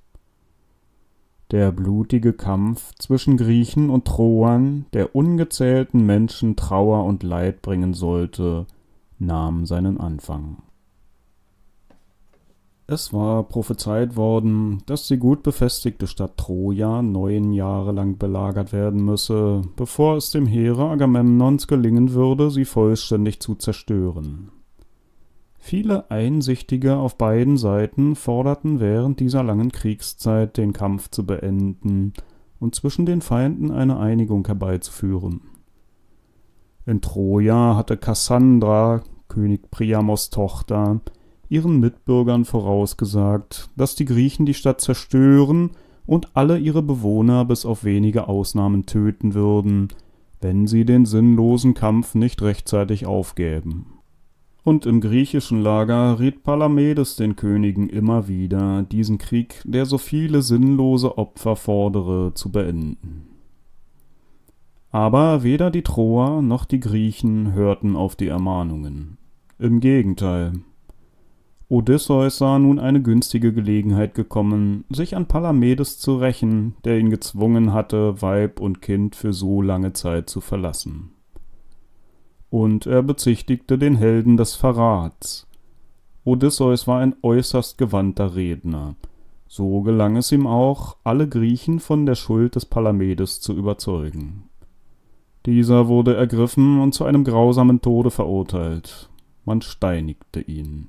Der blutige Kampf zwischen Griechen und Troern, der ungezählten Menschen Trauer und Leid bringen sollte, nahm seinen Anfang. Es war prophezeit worden, dass die gut befestigte Stadt Troja neun Jahre lang belagert werden müsse, bevor es dem Heere Agamemnons gelingen würde, sie vollständig zu zerstören. Viele Einsichtige auf beiden Seiten forderten während dieser langen Kriegszeit den Kampf zu beenden und zwischen den Feinden eine Einigung herbeizuführen. In Troja hatte Kassandra, König Priamos Tochter, ihren Mitbürgern vorausgesagt, dass die Griechen die Stadt zerstören und alle ihre Bewohner bis auf wenige Ausnahmen töten würden, wenn sie den sinnlosen Kampf nicht rechtzeitig aufgäben. Und im griechischen Lager riet Palamedes den Königen immer wieder, diesen Krieg, der so viele sinnlose Opfer fordere, zu beenden. Aber weder die Troer noch die Griechen hörten auf die Ermahnungen. Im Gegenteil. Odysseus sah nun eine günstige Gelegenheit gekommen, sich an Palamedes zu rächen, der ihn gezwungen hatte, Weib und Kind für so lange Zeit zu verlassen. Und er bezichtigte den Helden des Verrats. Odysseus war ein äußerst gewandter Redner. So gelang es ihm auch, alle Griechen von der Schuld des Palamedes zu überzeugen. Dieser wurde ergriffen und zu einem grausamen Tode verurteilt. Man steinigte ihn.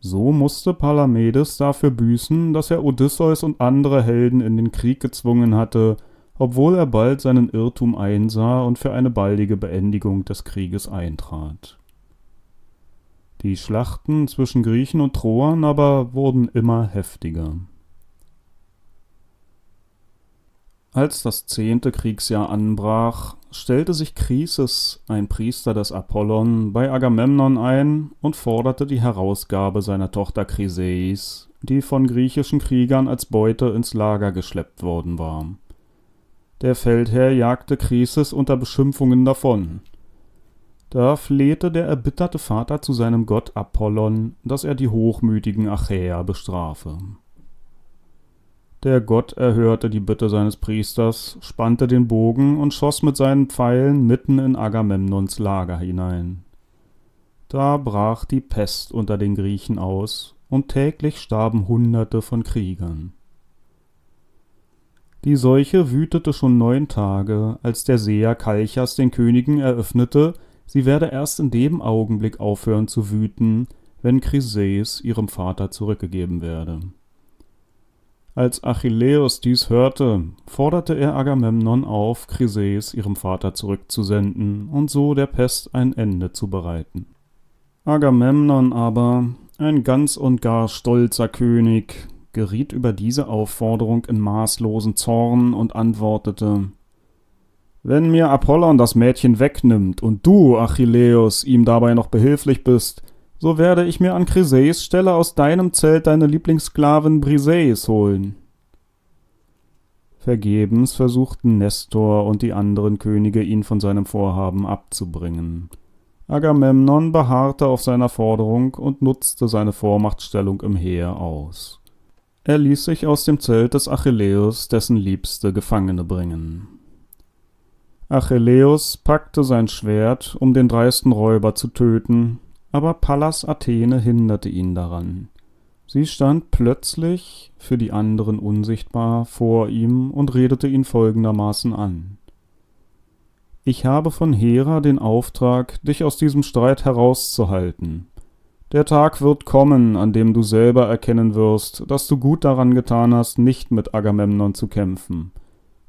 So musste Palamedes dafür büßen, dass er Odysseus und andere Helden in den Krieg gezwungen hatte, obwohl er bald seinen Irrtum einsah und für eine baldige Beendigung des Krieges eintrat. Die Schlachten zwischen Griechen und Troern aber wurden immer heftiger. Als das zehnte Kriegsjahr anbrach, stellte sich Chryses, ein Priester des Apollon, bei Agamemnon ein und forderte die Herausgabe seiner Tochter Chryseis, die von griechischen Kriegern als Beute ins Lager geschleppt worden war. Der Feldherr jagte Chryses unter Beschimpfungen davon. Da flehte der erbitterte Vater zu seinem Gott Apollon, dass er die hochmütigen Achäer bestrafe. Der Gott erhörte die Bitte seines Priesters, spannte den Bogen und schoss mit seinen Pfeilen mitten in Agamemnons Lager hinein. Da brach die Pest unter den Griechen aus, und täglich starben Hunderte von Kriegern. Die Seuche wütete schon neun Tage, als der Seher Kalchas den Königen eröffnete, sie werde erst in dem Augenblick aufhören zu wüten, wenn Chryseis ihrem Vater zurückgegeben werde. Als Achilleus dies hörte, forderte er Agamemnon auf, Chryseis ihrem Vater zurückzusenden und so der Pest ein Ende zu bereiten. Agamemnon aber, ein ganz und gar stolzer König, geriet über diese Aufforderung in maßlosen Zorn und antwortete Wenn mir Apollon das Mädchen wegnimmt und du, Achilleus, ihm dabei noch behilflich bist, so werde ich mir an Chryseis Stelle aus deinem Zelt deine Lieblingssklavin Briseis holen. Vergebens versuchten Nestor und die anderen Könige ihn von seinem Vorhaben abzubringen. Agamemnon beharrte auf seiner Forderung und nutzte seine Vormachtstellung im Heer aus. Er ließ sich aus dem Zelt des Achilleus dessen Liebste Gefangene bringen. Achilleus packte sein Schwert, um den dreisten Räuber zu töten, aber Pallas Athene hinderte ihn daran. Sie stand plötzlich, für die anderen unsichtbar, vor ihm und redete ihn folgendermaßen an. Ich habe von Hera den Auftrag, dich aus diesem Streit herauszuhalten. Der Tag wird kommen, an dem du selber erkennen wirst, dass du gut daran getan hast, nicht mit Agamemnon zu kämpfen.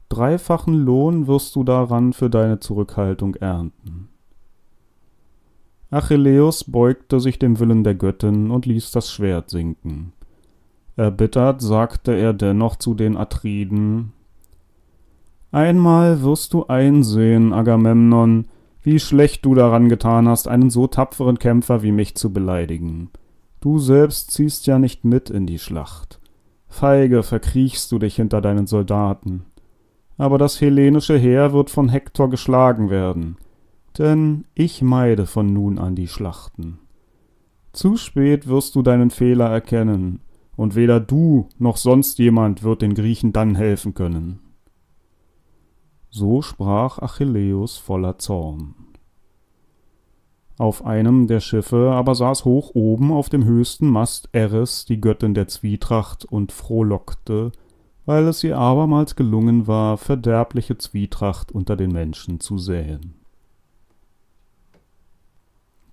Dreifachen Lohn wirst du daran für deine Zurückhaltung ernten. Achilleus beugte sich dem Willen der Göttin und ließ das Schwert sinken. Erbittert sagte er dennoch zu den Atriden Einmal wirst du einsehen, Agamemnon, wie schlecht du daran getan hast, einen so tapferen Kämpfer wie mich zu beleidigen. Du selbst ziehst ja nicht mit in die Schlacht. Feige verkriechst du dich hinter deinen Soldaten. Aber das hellenische Heer wird von Hektor geschlagen werden denn ich meide von nun an die Schlachten. Zu spät wirst du deinen Fehler erkennen, und weder du noch sonst jemand wird den Griechen dann helfen können. So sprach Achilleus voller Zorn. Auf einem der Schiffe aber saß hoch oben auf dem höchsten Mast Eris, die Göttin der Zwietracht, und frohlockte, weil es ihr abermals gelungen war, verderbliche Zwietracht unter den Menschen zu säen.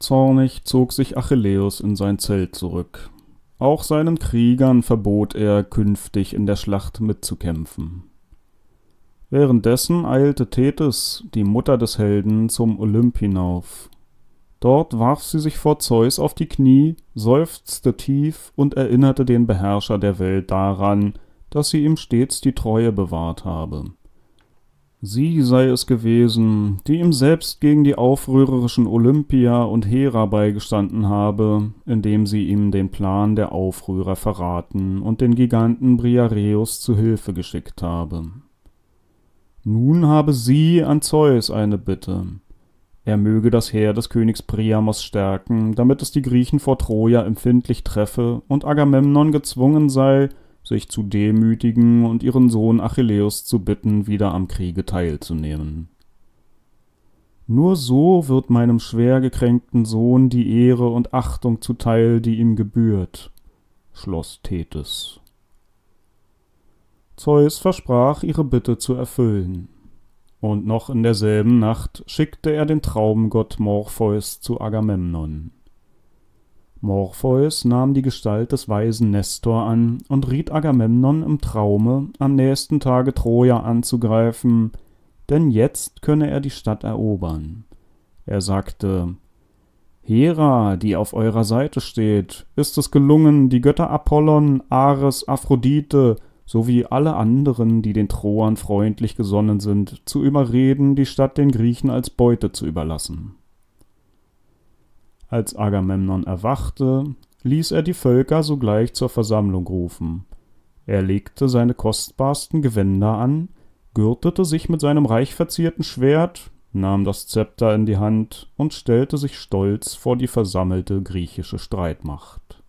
Zornig zog sich Achilleus in sein Zelt zurück. Auch seinen Kriegern verbot er, künftig in der Schlacht mitzukämpfen. Währenddessen eilte Thetis, die Mutter des Helden, zum Olymp hinauf. Dort warf sie sich vor Zeus auf die Knie, seufzte tief und erinnerte den Beherrscher der Welt daran, dass sie ihm stets die Treue bewahrt habe. Sie sei es gewesen, die ihm selbst gegen die aufrührerischen Olympia und Hera beigestanden habe, indem sie ihm den Plan der Aufrührer verraten und den Giganten Briareus zu Hilfe geschickt habe. Nun habe sie an Zeus eine Bitte. Er möge das Heer des Königs Priamos stärken, damit es die Griechen vor Troja empfindlich treffe und Agamemnon gezwungen sei, sich zu demütigen und ihren Sohn Achilleus zu bitten, wieder am Kriege teilzunehmen. Nur so wird meinem schwer gekränkten Sohn die Ehre und Achtung zuteil, die ihm gebührt, schloss Thetys. Zeus versprach, ihre Bitte zu erfüllen. Und noch in derselben Nacht schickte er den Traumgott Morpheus zu Agamemnon. Morpheus nahm die Gestalt des weisen Nestor an und riet Agamemnon im Traume, am nächsten Tage Troja anzugreifen, denn jetzt könne er die Stadt erobern. Er sagte, Hera, die auf eurer Seite steht, ist es gelungen, die Götter Apollon, Ares, Aphrodite sowie alle anderen, die den Troern freundlich gesonnen sind, zu überreden, die Stadt den Griechen als Beute zu überlassen. Als Agamemnon erwachte, ließ er die Völker sogleich zur Versammlung rufen. Er legte seine kostbarsten Gewänder an, gürtete sich mit seinem reich verzierten Schwert, nahm das Zepter in die Hand und stellte sich stolz vor die versammelte griechische Streitmacht.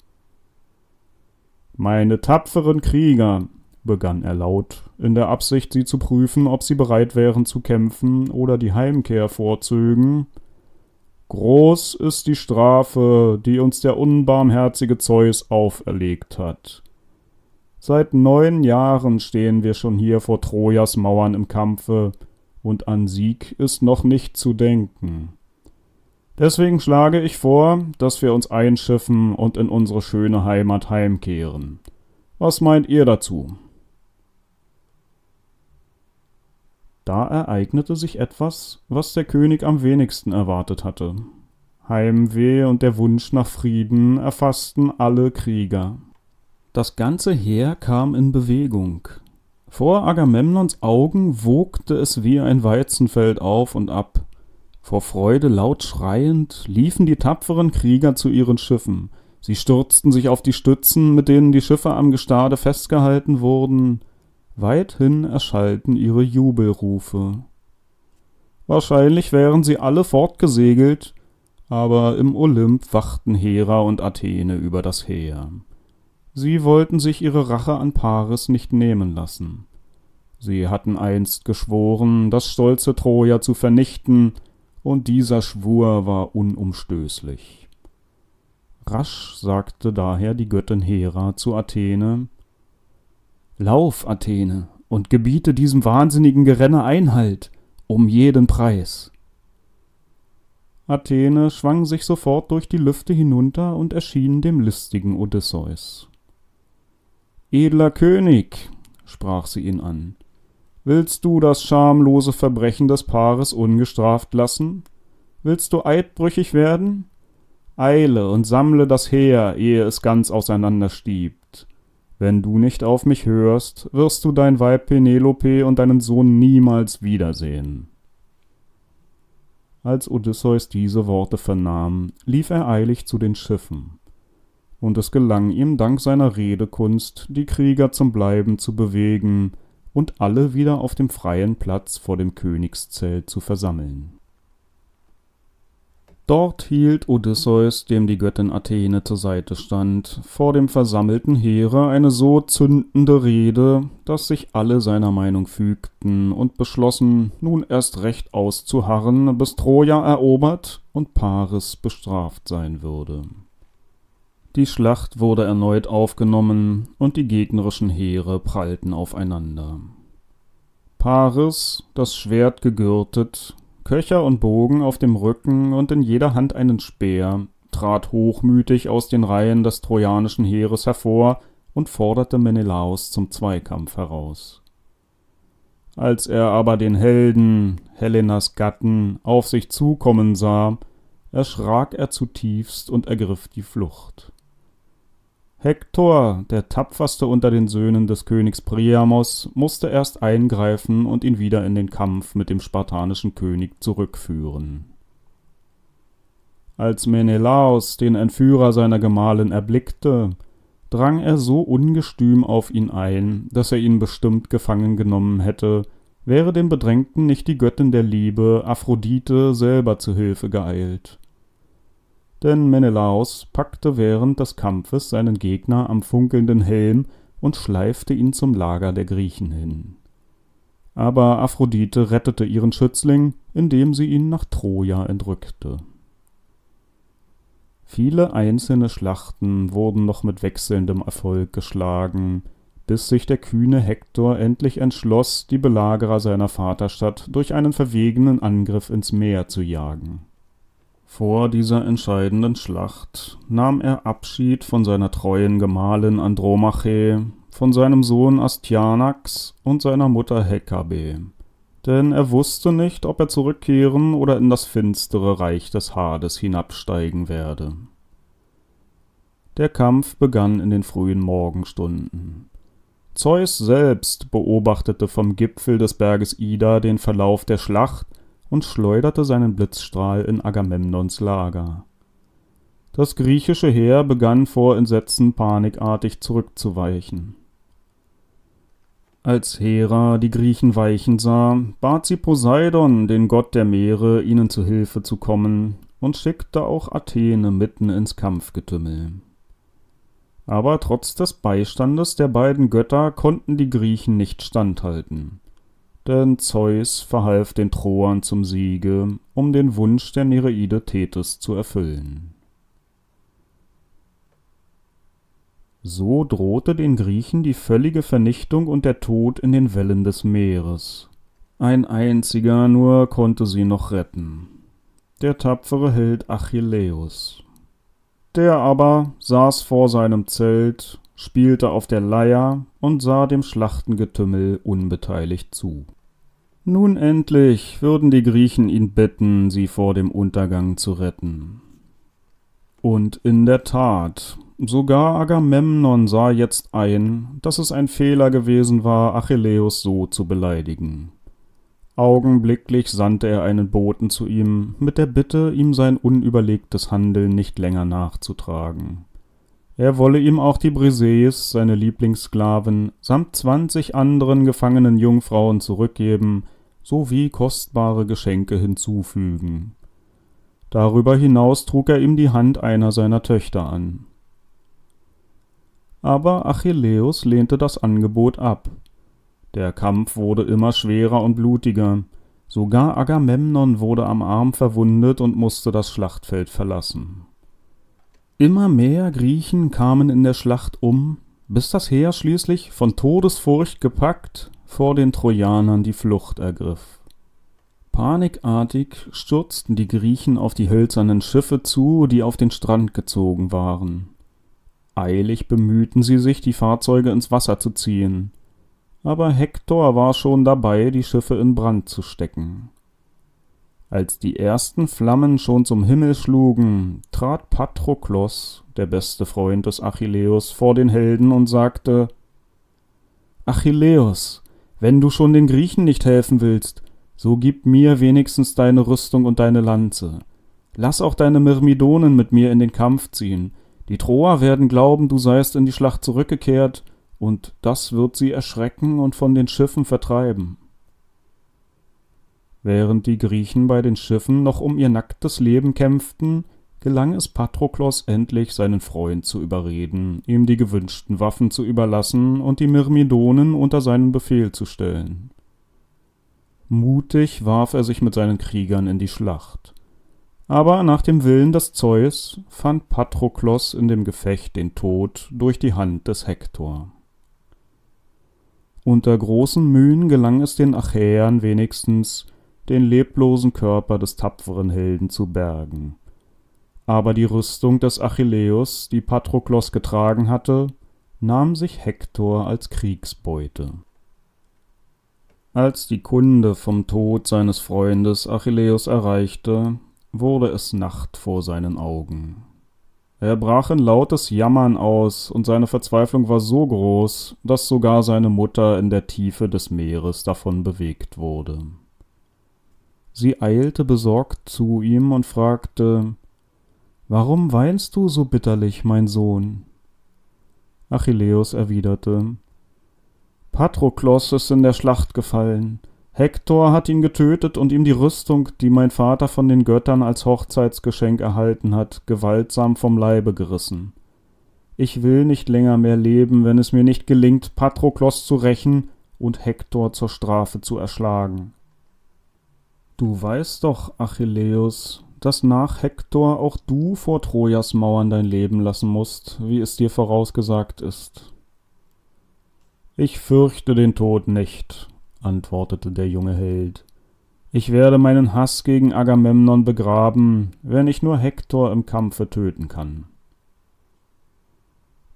Meine tapferen Krieger, begann er laut, in der Absicht, sie zu prüfen, ob sie bereit wären zu kämpfen oder die Heimkehr vorzögen, Groß ist die Strafe, die uns der unbarmherzige Zeus auferlegt hat. Seit neun Jahren stehen wir schon hier vor Trojas Mauern im Kampfe, und an Sieg ist noch nicht zu denken. Deswegen schlage ich vor, dass wir uns einschiffen und in unsere schöne Heimat heimkehren. Was meint ihr dazu? Da ereignete sich etwas, was der König am wenigsten erwartet hatte. Heimweh und der Wunsch nach Frieden erfassten alle Krieger. Das ganze Heer kam in Bewegung. Vor Agamemnons Augen wogte es wie ein Weizenfeld auf und ab. Vor Freude laut schreiend liefen die tapferen Krieger zu ihren Schiffen. Sie stürzten sich auf die Stützen, mit denen die Schiffe am Gestade festgehalten wurden. Weithin erschallten ihre Jubelrufe. Wahrscheinlich wären sie alle fortgesegelt, aber im Olymp wachten Hera und Athene über das Heer. Sie wollten sich ihre Rache an Paris nicht nehmen lassen. Sie hatten einst geschworen, das stolze Troja zu vernichten, und dieser Schwur war unumstößlich. Rasch sagte daher die Göttin Hera zu Athene Lauf, Athene, und gebiete diesem wahnsinnigen Gerenne Einhalt, um jeden Preis. Athene schwang sich sofort durch die Lüfte hinunter und erschien dem listigen Odysseus. Edler König, sprach sie ihn an, willst du das schamlose Verbrechen des Paares ungestraft lassen? Willst du eidbrüchig werden? Eile und sammle das Heer, ehe es ganz auseinanderstiebt. Wenn du nicht auf mich hörst, wirst du dein Weib Penelope und deinen Sohn niemals wiedersehen. Als Odysseus diese Worte vernahm, lief er eilig zu den Schiffen. Und es gelang ihm dank seiner Redekunst, die Krieger zum Bleiben zu bewegen und alle wieder auf dem freien Platz vor dem Königszelt zu versammeln. Dort hielt Odysseus, dem die Göttin Athene zur Seite stand, vor dem versammelten Heere eine so zündende Rede, dass sich alle seiner Meinung fügten und beschlossen, nun erst recht auszuharren, bis Troja erobert und Paris bestraft sein würde. Die Schlacht wurde erneut aufgenommen und die gegnerischen Heere prallten aufeinander. Paris, das Schwert gegürtet, Köcher und Bogen auf dem Rücken und in jeder Hand einen Speer, trat hochmütig aus den Reihen des trojanischen Heeres hervor und forderte Menelaos zum Zweikampf heraus. Als er aber den Helden, Helenas Gatten, auf sich zukommen sah, erschrak er zutiefst und ergriff die Flucht. Hektor, der tapferste unter den Söhnen des Königs Priamos, musste erst eingreifen und ihn wieder in den Kampf mit dem spartanischen König zurückführen. Als Menelaos den Entführer seiner Gemahlin erblickte, drang er so ungestüm auf ihn ein, dass er ihn bestimmt gefangen genommen hätte, wäre dem Bedrängten nicht die Göttin der Liebe, Aphrodite, selber zu Hilfe geeilt denn Menelaos packte während des Kampfes seinen Gegner am funkelnden Helm und schleifte ihn zum Lager der Griechen hin. Aber Aphrodite rettete ihren Schützling, indem sie ihn nach Troja entrückte. Viele einzelne Schlachten wurden noch mit wechselndem Erfolg geschlagen, bis sich der kühne Hektor endlich entschloss, die Belagerer seiner Vaterstadt durch einen verwegenen Angriff ins Meer zu jagen vor dieser entscheidenden Schlacht nahm er Abschied von seiner treuen Gemahlin Andromache, von seinem Sohn Astyanax und seiner Mutter Hekabe, denn er wusste nicht, ob er zurückkehren oder in das finstere Reich des Hades hinabsteigen werde. Der Kampf begann in den frühen Morgenstunden. Zeus selbst beobachtete vom Gipfel des Berges Ida den Verlauf der Schlacht und schleuderte seinen Blitzstrahl in Agamemnons Lager. Das griechische Heer begann vor Entsetzen panikartig zurückzuweichen. Als Hera die Griechen weichen sah, bat sie Poseidon, den Gott der Meere, ihnen zu Hilfe zu kommen, und schickte auch Athene mitten ins Kampfgetümmel. Aber trotz des Beistandes der beiden Götter konnten die Griechen nicht standhalten denn Zeus verhalf den Troern zum Siege, um den Wunsch der Nereide Tethys zu erfüllen. So drohte den Griechen die völlige Vernichtung und der Tod in den Wellen des Meeres. Ein einziger nur konnte sie noch retten, der tapfere Held Achilleus. Der aber saß vor seinem Zelt, spielte auf der Leier und sah dem Schlachtengetümmel unbeteiligt zu. Nun endlich würden die Griechen ihn bitten, sie vor dem Untergang zu retten. Und in der Tat, sogar Agamemnon sah jetzt ein, dass es ein Fehler gewesen war, Achilleus so zu beleidigen. Augenblicklich sandte er einen Boten zu ihm, mit der Bitte, ihm sein unüberlegtes Handeln nicht länger nachzutragen. Er wolle ihm auch die Briseis, seine Lieblingssklaven, samt zwanzig anderen gefangenen Jungfrauen zurückgeben, sowie kostbare Geschenke hinzufügen. Darüber hinaus trug er ihm die Hand einer seiner Töchter an. Aber Achilleus lehnte das Angebot ab. Der Kampf wurde immer schwerer und blutiger, sogar Agamemnon wurde am Arm verwundet und musste das Schlachtfeld verlassen. Immer mehr Griechen kamen in der Schlacht um, bis das Heer schließlich von Todesfurcht gepackt vor den Trojanern die Flucht ergriff. Panikartig stürzten die Griechen auf die hölzernen Schiffe zu, die auf den Strand gezogen waren. Eilig bemühten sie sich, die Fahrzeuge ins Wasser zu ziehen, aber Hektor war schon dabei, die Schiffe in Brand zu stecken. Als die ersten Flammen schon zum Himmel schlugen, trat Patroklos, der beste Freund des Achilleus, vor den Helden und sagte Achilleus, wenn du schon den Griechen nicht helfen willst, so gib mir wenigstens deine Rüstung und deine Lanze. Lass auch deine Myrmidonen mit mir in den Kampf ziehen. Die Troer werden glauben, du seist in die Schlacht zurückgekehrt, und das wird sie erschrecken und von den Schiffen vertreiben. Während die Griechen bei den Schiffen noch um ihr nacktes Leben kämpften, gelang es Patroklos endlich, seinen Freund zu überreden, ihm die gewünschten Waffen zu überlassen und die Myrmidonen unter seinen Befehl zu stellen. Mutig warf er sich mit seinen Kriegern in die Schlacht. Aber nach dem Willen des Zeus fand Patroklos in dem Gefecht den Tod durch die Hand des Hektor. Unter großen Mühen gelang es den Achäern wenigstens, den leblosen Körper des tapferen Helden zu bergen aber die Rüstung des Achilleus, die Patroklos getragen hatte, nahm sich Hektor als Kriegsbeute. Als die Kunde vom Tod seines Freundes Achilleus erreichte, wurde es Nacht vor seinen Augen. Er brach in lautes Jammern aus, und seine Verzweiflung war so groß, dass sogar seine Mutter in der Tiefe des Meeres davon bewegt wurde. Sie eilte besorgt zu ihm und fragte Warum weinst du so bitterlich, mein Sohn? Achilleus erwiderte Patroklos ist in der Schlacht gefallen. Hektor hat ihn getötet und ihm die Rüstung, die mein Vater von den Göttern als Hochzeitsgeschenk erhalten hat, gewaltsam vom Leibe gerissen. Ich will nicht länger mehr leben, wenn es mir nicht gelingt, Patroklos zu rächen und Hektor zur Strafe zu erschlagen. Du weißt doch, Achilleus, dass nach Hektor auch du vor Trojas Mauern dein Leben lassen musst, wie es dir vorausgesagt ist. Ich fürchte den Tod nicht, antwortete der junge Held. Ich werde meinen Hass gegen Agamemnon begraben, wenn ich nur Hektor im Kampfe töten kann.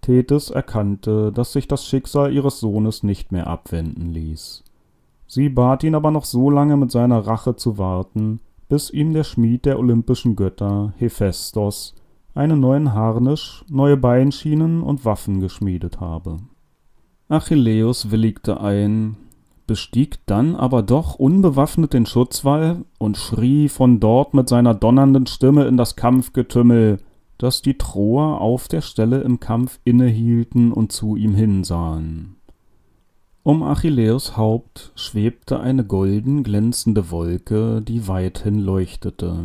Thetis erkannte, dass sich das Schicksal ihres Sohnes nicht mehr abwenden ließ. Sie bat ihn aber noch so lange mit seiner Rache zu warten, bis ihm der Schmied der olympischen Götter, Hephaistos, einen neuen Harnisch, neue Beinschienen und Waffen geschmiedet habe. Achilleus willigte ein, bestieg dann aber doch unbewaffnet den Schutzwall und schrie von dort mit seiner donnernden Stimme in das Kampfgetümmel, dass die Troer auf der Stelle im Kampf innehielten und zu ihm hinsahen. Um Achilleus Haupt schwebte eine golden glänzende Wolke, die weithin leuchtete.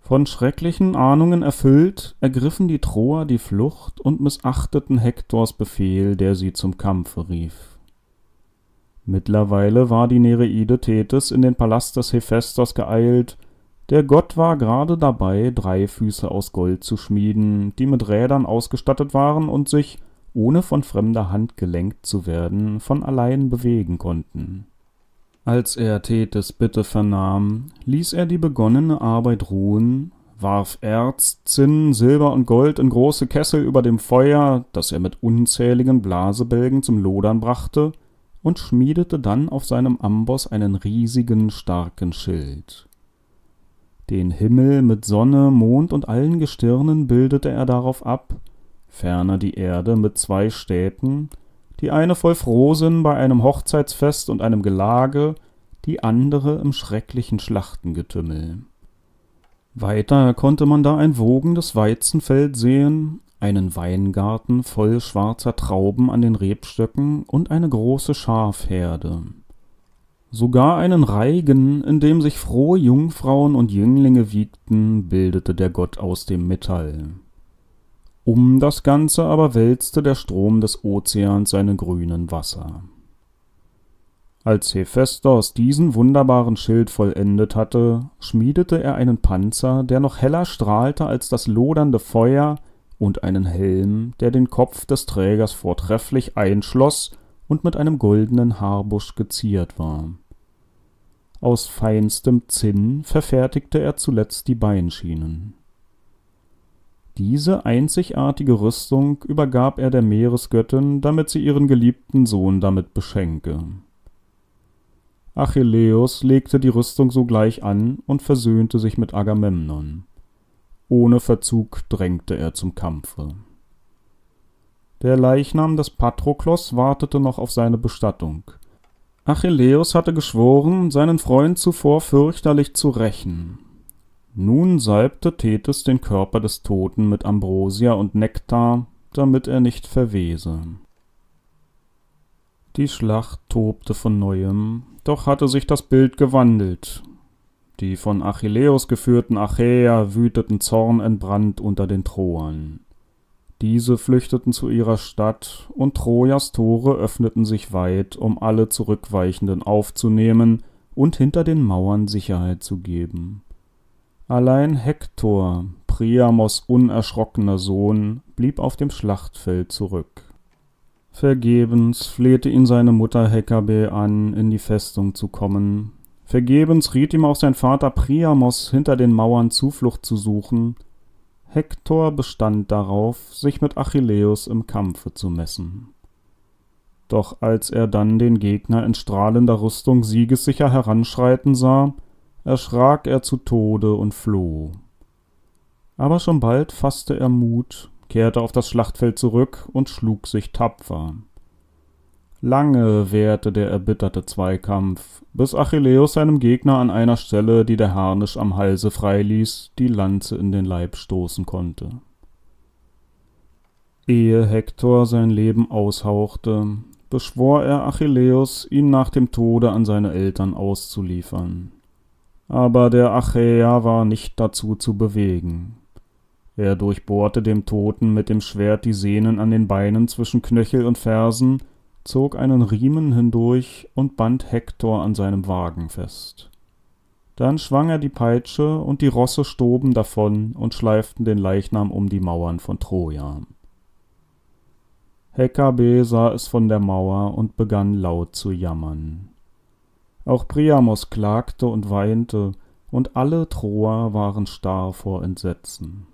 Von schrecklichen Ahnungen erfüllt, ergriffen die Troer die Flucht und missachteten Hektors Befehl, der sie zum Kampfe rief. Mittlerweile war die Nereide Thetis in den Palast des Hephaistos geeilt, der Gott war gerade dabei, drei Füße aus Gold zu schmieden, die mit Rädern ausgestattet waren und sich ohne von fremder Hand gelenkt zu werden, von allein bewegen konnten. Als er Thetis Bitte vernahm, ließ er die begonnene Arbeit ruhen, warf Erz, Zinn, Silber und Gold in große Kessel über dem Feuer, das er mit unzähligen Blasebälgen zum Lodern brachte, und schmiedete dann auf seinem Amboss einen riesigen, starken Schild. Den Himmel mit Sonne, Mond und allen Gestirnen bildete er darauf ab, ferner die Erde mit zwei Städten, die eine voll Frohsinn bei einem Hochzeitsfest und einem Gelage, die andere im schrecklichen Schlachtengetümmel. Weiter konnte man da ein wogendes Weizenfeld sehen, einen Weingarten voll schwarzer Trauben an den Rebstöcken und eine große Schafherde. Sogar einen Reigen, in dem sich frohe Jungfrauen und Jünglinge wiegten, bildete der Gott aus dem Metall. Um das Ganze aber wälzte der Strom des Ozeans seine grünen Wasser. Als Hephaistos diesen wunderbaren Schild vollendet hatte, schmiedete er einen Panzer, der noch heller strahlte als das lodernde Feuer, und einen Helm, der den Kopf des Trägers vortrefflich einschloss und mit einem goldenen Haarbusch geziert war. Aus feinstem Zinn verfertigte er zuletzt die Beinschienen. Diese einzigartige Rüstung übergab er der Meeresgöttin, damit sie ihren geliebten Sohn damit beschenke. Achilleus legte die Rüstung sogleich an und versöhnte sich mit Agamemnon. Ohne Verzug drängte er zum Kampfe. Der Leichnam des Patroklos wartete noch auf seine Bestattung. Achilleus hatte geschworen, seinen Freund zuvor fürchterlich zu rächen. Nun salbte Thetis den Körper des Toten mit Ambrosia und Nektar, damit er nicht verwese. Die Schlacht tobte von neuem, doch hatte sich das Bild gewandelt. Die von Achilleus geführten Achäer wüteten zornentbrannt unter den Troern. Diese flüchteten zu ihrer Stadt, und Trojas Tore öffneten sich weit, um alle Zurückweichenden aufzunehmen und hinter den Mauern Sicherheit zu geben. Allein Hektor, Priamos unerschrockener Sohn, blieb auf dem Schlachtfeld zurück. Vergebens flehte ihn seine Mutter Hekabe an, in die Festung zu kommen. Vergebens riet ihm auch sein Vater Priamos, hinter den Mauern Zuflucht zu suchen. Hektor bestand darauf, sich mit Achilleus im Kampfe zu messen. Doch als er dann den Gegner in strahlender Rüstung siegessicher heranschreiten sah, erschrak er zu Tode und floh. Aber schon bald fasste er Mut, kehrte auf das Schlachtfeld zurück und schlug sich tapfer. Lange währte der erbitterte Zweikampf, bis Achilleus seinem Gegner an einer Stelle, die der Harnisch am Halse freiließ, die Lanze in den Leib stoßen konnte. Ehe Hektor sein Leben aushauchte, beschwor er Achilleus, ihn nach dem Tode an seine Eltern auszuliefern. Aber der Achäer war nicht dazu zu bewegen. Er durchbohrte dem Toten mit dem Schwert die Sehnen an den Beinen zwischen Knöchel und Fersen, zog einen Riemen hindurch und band Hektor an seinem Wagen fest. Dann schwang er die Peitsche, und die Rosse stoben davon und schleiften den Leichnam um die Mauern von Troja. Hekabe sah es von der Mauer und begann laut zu jammern. Auch Priamos klagte und weinte, und alle Troer waren starr vor Entsetzen.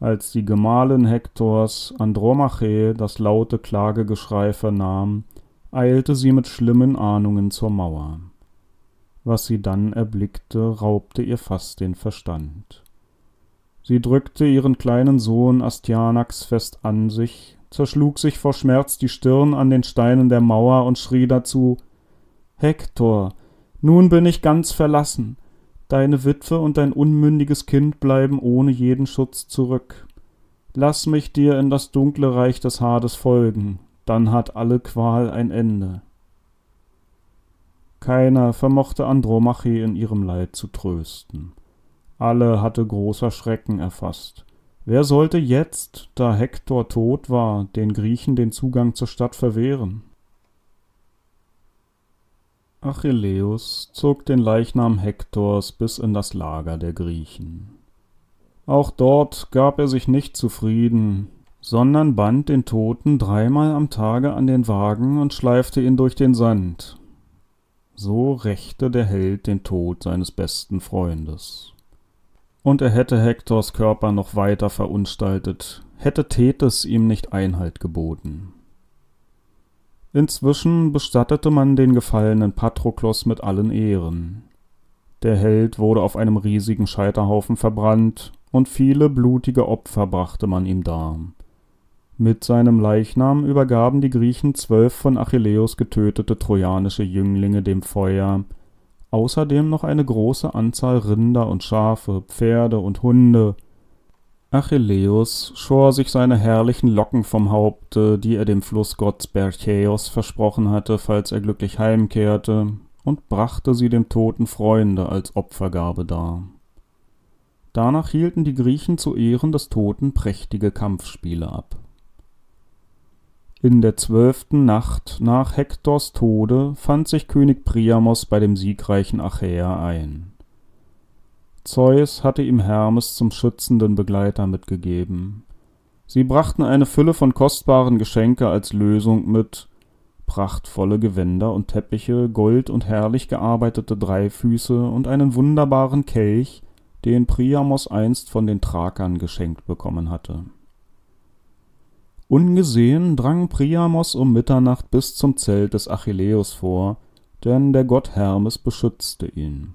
Als die Gemahlin Hektors, Andromache, das laute Klagegeschrei vernahm, eilte sie mit schlimmen Ahnungen zur Mauer. Was sie dann erblickte, raubte ihr fast den Verstand. Sie drückte ihren kleinen Sohn Astyanax fest an sich, zerschlug sich vor Schmerz die Stirn an den Steinen der Mauer und schrie dazu Hektor, nun bin ich ganz verlassen, Deine Witwe und dein unmündiges Kind bleiben ohne jeden Schutz zurück. Lass mich dir in das dunkle Reich des Hades folgen, dann hat alle Qual ein Ende. Keiner vermochte Andromache in ihrem Leid zu trösten. Alle hatte großer Schrecken erfasst. Wer sollte jetzt, da Hektor tot war, den Griechen den Zugang zur Stadt verwehren? Achilleus zog den Leichnam Hektors bis in das Lager der Griechen. Auch dort gab er sich nicht zufrieden, sondern band den Toten dreimal am Tage an den Wagen und schleifte ihn durch den Sand. So rächte der Held den Tod seines besten Freundes. Und er hätte Hektors Körper noch weiter verunstaltet, hätte Thetis ihm nicht Einhalt geboten. Inzwischen bestattete man den gefallenen Patroklos mit allen Ehren. Der Held wurde auf einem riesigen Scheiterhaufen verbrannt, und viele blutige Opfer brachte man ihm dar. Mit seinem Leichnam übergaben die Griechen zwölf von Achilleus getötete trojanische Jünglinge dem Feuer, außerdem noch eine große Anzahl Rinder und Schafe, Pferde und Hunde, Achilleus schor sich seine herrlichen Locken vom Haupte, die er dem Flussgott Spercheios versprochen hatte, falls er glücklich heimkehrte, und brachte sie dem toten Freunde als Opfergabe dar. Danach hielten die Griechen zu Ehren des Toten prächtige Kampfspiele ab. In der zwölften Nacht nach Hektors Tode fand sich König Priamos bei dem siegreichen Achäer ein Zeus hatte ihm Hermes zum schützenden Begleiter mitgegeben. Sie brachten eine Fülle von kostbaren Geschenke als Lösung mit, prachtvolle Gewänder und Teppiche, Gold und herrlich gearbeitete Dreifüße und einen wunderbaren Kelch, den Priamos einst von den Thrakern geschenkt bekommen hatte. Ungesehen drang Priamos um Mitternacht bis zum Zelt des Achilleus vor, denn der Gott Hermes beschützte ihn.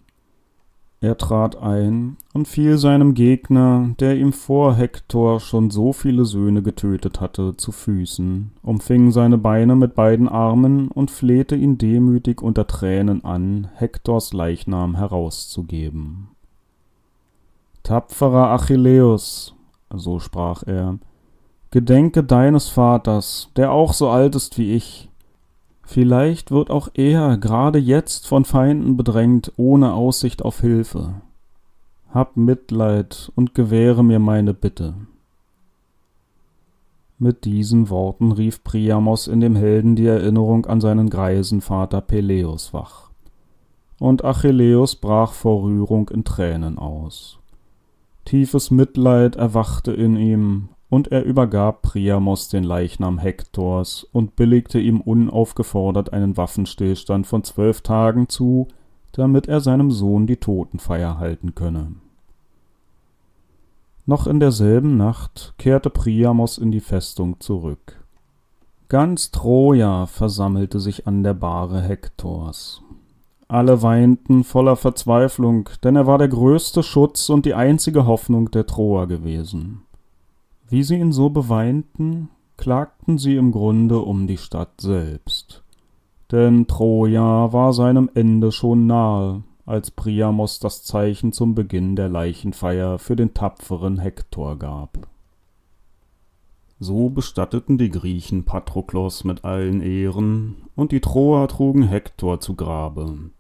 Er trat ein und fiel seinem Gegner, der ihm vor Hektor schon so viele Söhne getötet hatte, zu Füßen, umfing seine Beine mit beiden Armen und flehte ihn demütig unter Tränen an, Hektors Leichnam herauszugeben. Tapferer Achilleus, so sprach er, gedenke deines Vaters, der auch so alt ist wie ich, Vielleicht wird auch er gerade jetzt von Feinden bedrängt, ohne Aussicht auf Hilfe. Hab Mitleid und gewähre mir meine Bitte. Mit diesen Worten rief Priamos in dem Helden die Erinnerung an seinen greisen Vater Peleus wach. Und Achilleus brach vor Rührung in Tränen aus. Tiefes Mitleid erwachte in ihm, und er übergab Priamos den Leichnam Hektors und billigte ihm unaufgefordert einen Waffenstillstand von zwölf Tagen zu, damit er seinem Sohn die Totenfeier halten könne. Noch in derselben Nacht kehrte Priamos in die Festung zurück. Ganz Troja versammelte sich an der Bahre Hektors. Alle weinten voller Verzweiflung, denn er war der größte Schutz und die einzige Hoffnung der Troer gewesen. Wie sie ihn so beweinten, klagten sie im Grunde um die Stadt selbst. Denn Troja war seinem Ende schon nahe, als Priamos das Zeichen zum Beginn der Leichenfeier für den tapferen Hektor gab. So bestatteten die Griechen Patroklos mit allen Ehren, und die Troer trugen Hektor zu Grabe.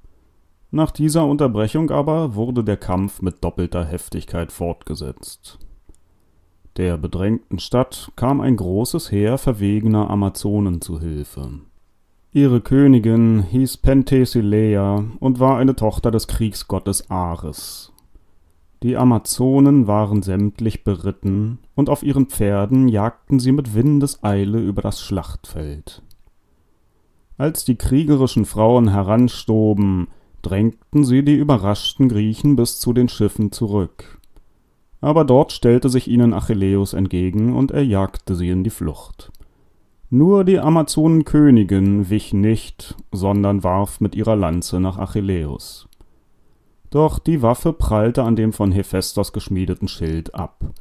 Nach dieser Unterbrechung aber wurde der Kampf mit doppelter Heftigkeit fortgesetzt. Der bedrängten Stadt kam ein großes Heer verwegener Amazonen zu Hilfe. Ihre Königin hieß Penthesilea und war eine Tochter des Kriegsgottes Ares. Die Amazonen waren sämtlich beritten, und auf ihren Pferden jagten sie mit Windeseile über das Schlachtfeld. Als die kriegerischen Frauen heranstoben, drängten sie die überraschten Griechen bis zu den Schiffen zurück aber dort stellte sich ihnen Achilleus entgegen und er jagte sie in die Flucht. Nur die Amazonenkönigin wich nicht, sondern warf mit ihrer Lanze nach Achilleus. Doch die Waffe prallte an dem von Hephaistos geschmiedeten Schild ab.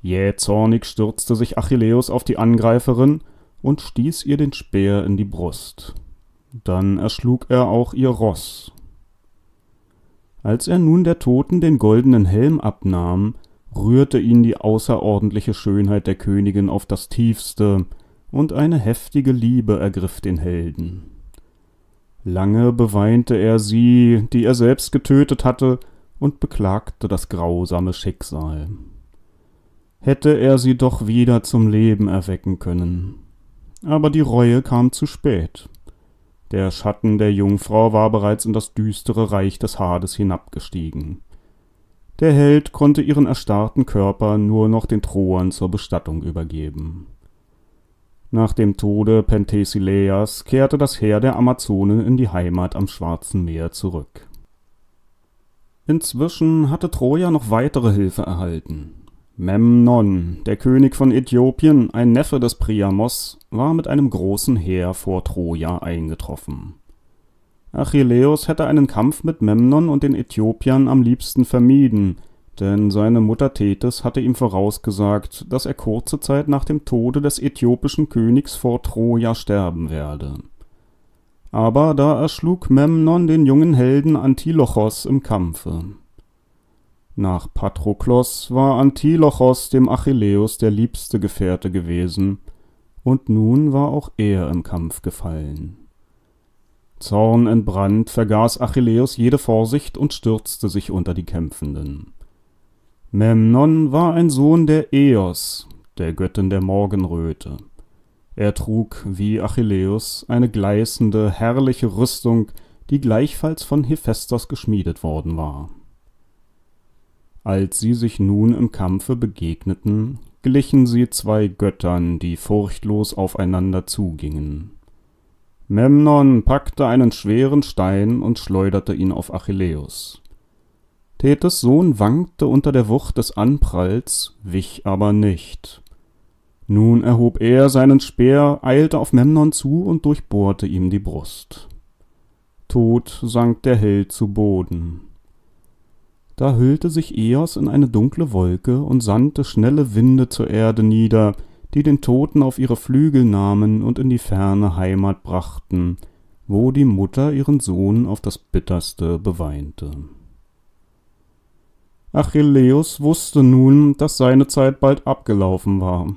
Jähzornig stürzte sich Achilleus auf die Angreiferin und stieß ihr den Speer in die Brust. Dann erschlug er auch ihr Ross. Als er nun der Toten den goldenen Helm abnahm, rührte ihn die außerordentliche Schönheit der Königin auf das tiefste, und eine heftige Liebe ergriff den Helden. Lange beweinte er sie, die er selbst getötet hatte, und beklagte das grausame Schicksal. Hätte er sie doch wieder zum Leben erwecken können. Aber die Reue kam zu spät. Der Schatten der Jungfrau war bereits in das düstere Reich des Hades hinabgestiegen. Der Held konnte ihren erstarrten Körper nur noch den Troern zur Bestattung übergeben. Nach dem Tode Penthesileias kehrte das Heer der Amazonen in die Heimat am Schwarzen Meer zurück. Inzwischen hatte Troja noch weitere Hilfe erhalten. Memnon, der König von Äthiopien, ein Neffe des Priamos, war mit einem großen Heer vor Troja eingetroffen Achilleus hätte einen Kampf mit Memnon und den Äthiopiern am liebsten vermieden, denn seine Mutter Thetys hatte ihm vorausgesagt, dass er kurze Zeit nach dem Tode des äthiopischen Königs vor Troja sterben werde. Aber da erschlug Memnon den jungen Helden Antilochos im Kampfe. Nach Patroklos war Antilochos dem Achilleus der liebste Gefährte gewesen, und nun war auch er im Kampf gefallen Zornentbrannt vergaß Achilleus jede Vorsicht und stürzte sich unter die Kämpfenden. Memnon war ein Sohn der Eos, der Göttin der Morgenröte. Er trug, wie Achilleus, eine gleißende, herrliche Rüstung, die gleichfalls von Hephaistos geschmiedet worden war. Als sie sich nun im Kampfe begegneten, glichen sie zwei Göttern, die furchtlos aufeinander zugingen. Memnon packte einen schweren Stein und schleuderte ihn auf Achilleus. Thetys Sohn wankte unter der Wucht des Anpralls, wich aber nicht. Nun erhob er seinen Speer, eilte auf Memnon zu und durchbohrte ihm die Brust. Tot sank der Held zu Boden. Da hüllte sich Eos in eine dunkle Wolke und sandte schnelle Winde zur Erde nieder, die den Toten auf ihre Flügel nahmen und in die ferne Heimat brachten, wo die Mutter ihren Sohn auf das bitterste beweinte. Achilleus wusste nun, dass seine Zeit bald abgelaufen war.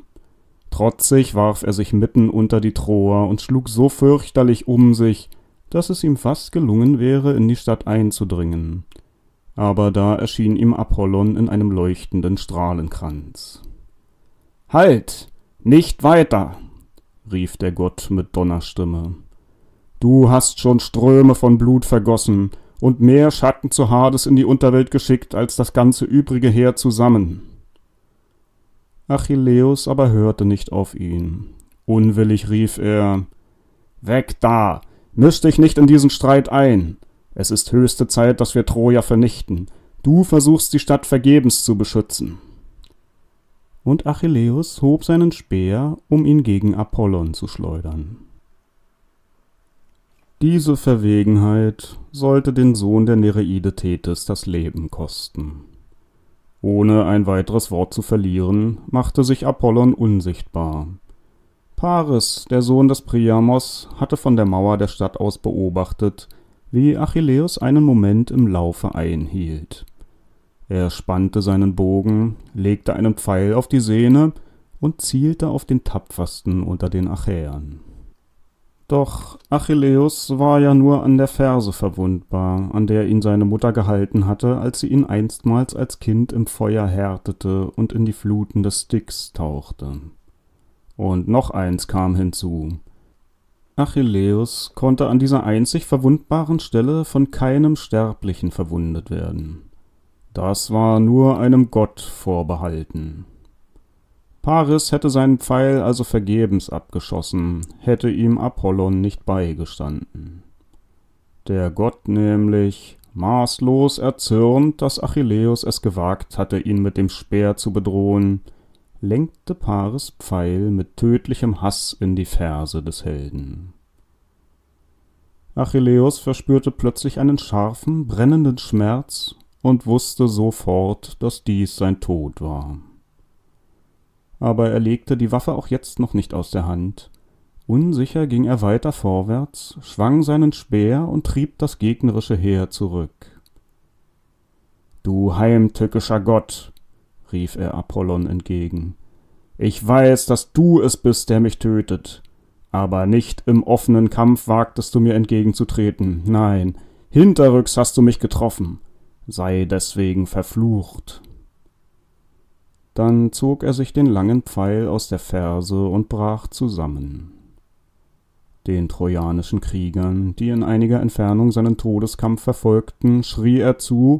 Trotzig warf er sich mitten unter die Troer und schlug so fürchterlich um sich, dass es ihm fast gelungen wäre, in die Stadt einzudringen. Aber da erschien ihm Apollon in einem leuchtenden Strahlenkranz. Halt! Nicht weiter, rief der Gott mit Donnerstimme. Du hast schon Ströme von Blut vergossen und mehr Schatten zu Hades in die Unterwelt geschickt als das ganze übrige Heer zusammen. Achilleus aber hörte nicht auf ihn. Unwillig rief er Weg da. Misch dich nicht in diesen Streit ein. Es ist höchste Zeit, dass wir Troja vernichten. Du versuchst die Stadt vergebens zu beschützen und Achilleus hob seinen Speer, um ihn gegen Apollon zu schleudern Diese Verwegenheit sollte den Sohn der Nereide Thetis das Leben kosten. Ohne ein weiteres Wort zu verlieren, machte sich Apollon unsichtbar. Paris, der Sohn des Priamos, hatte von der Mauer der Stadt aus beobachtet, wie Achilleus einen Moment im Laufe einhielt. Er spannte seinen Bogen, legte einen Pfeil auf die Sehne und zielte auf den tapfersten unter den Achäern. Doch Achilleus war ja nur an der Ferse verwundbar, an der ihn seine Mutter gehalten hatte, als sie ihn einstmals als Kind im Feuer härtete und in die Fluten des Styx tauchte. Und noch eins kam hinzu. Achilleus konnte an dieser einzig verwundbaren Stelle von keinem Sterblichen verwundet werden. Das war nur einem Gott vorbehalten. Paris hätte seinen Pfeil also vergebens abgeschossen, hätte ihm Apollon nicht beigestanden. Der Gott nämlich, maßlos erzürnt, dass Achilleus es gewagt hatte, ihn mit dem Speer zu bedrohen, lenkte Paris Pfeil mit tödlichem Hass in die Ferse des Helden. Achilleus verspürte plötzlich einen scharfen, brennenden Schmerz und wusste sofort, dass dies sein Tod war aber er legte die Waffe auch jetzt noch nicht aus der Hand. Unsicher ging er weiter vorwärts, schwang seinen Speer und trieb das gegnerische Heer zurück. Du heimtückischer Gott, rief er Apollon entgegen, ich weiß, dass du es bist, der mich tötet, aber nicht im offenen Kampf wagtest du mir entgegenzutreten, nein, hinterrücks hast du mich getroffen, sei deswegen verflucht. Dann zog er sich den langen Pfeil aus der Ferse und brach zusammen. Den trojanischen Kriegern, die in einiger Entfernung seinen Todeskampf verfolgten, schrie er zu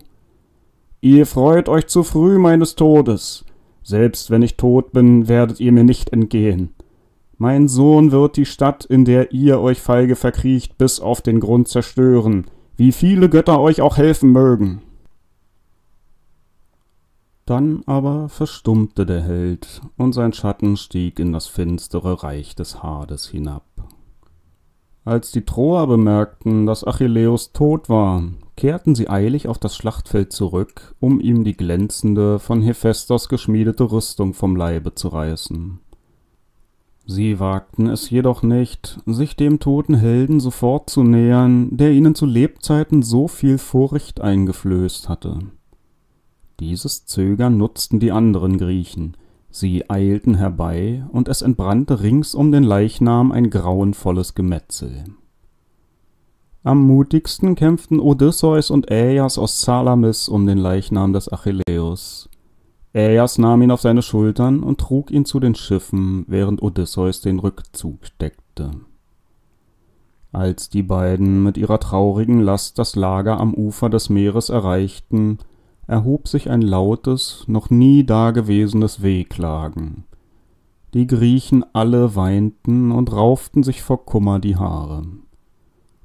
Ihr freut euch zu früh meines Todes. Selbst wenn ich tot bin, werdet ihr mir nicht entgehen. Mein Sohn wird die Stadt, in der ihr euch feige verkriecht, bis auf den Grund zerstören, wie viele Götter euch auch helfen mögen. Dann aber verstummte der Held, und sein Schatten stieg in das finstere Reich des Hades hinab. Als die Troer bemerkten, dass Achilleus tot war, kehrten sie eilig auf das Schlachtfeld zurück, um ihm die glänzende, von Hephaistos geschmiedete Rüstung vom Leibe zu reißen. Sie wagten es jedoch nicht, sich dem toten Helden sofort zu nähern, der ihnen zu Lebzeiten so viel Furcht eingeflößt hatte. Dieses Zögern nutzten die anderen Griechen, sie eilten herbei, und es entbrannte rings um den Leichnam ein grauenvolles Gemetzel. Am mutigsten kämpften Odysseus und Äjas aus Salamis um den Leichnam des Achilleus. Äjas nahm ihn auf seine Schultern und trug ihn zu den Schiffen, während Odysseus den Rückzug deckte. Als die beiden mit ihrer traurigen Last das Lager am Ufer des Meeres erreichten, erhob sich ein lautes, noch nie dagewesenes Wehklagen. Die Griechen alle weinten und rauften sich vor Kummer die Haare.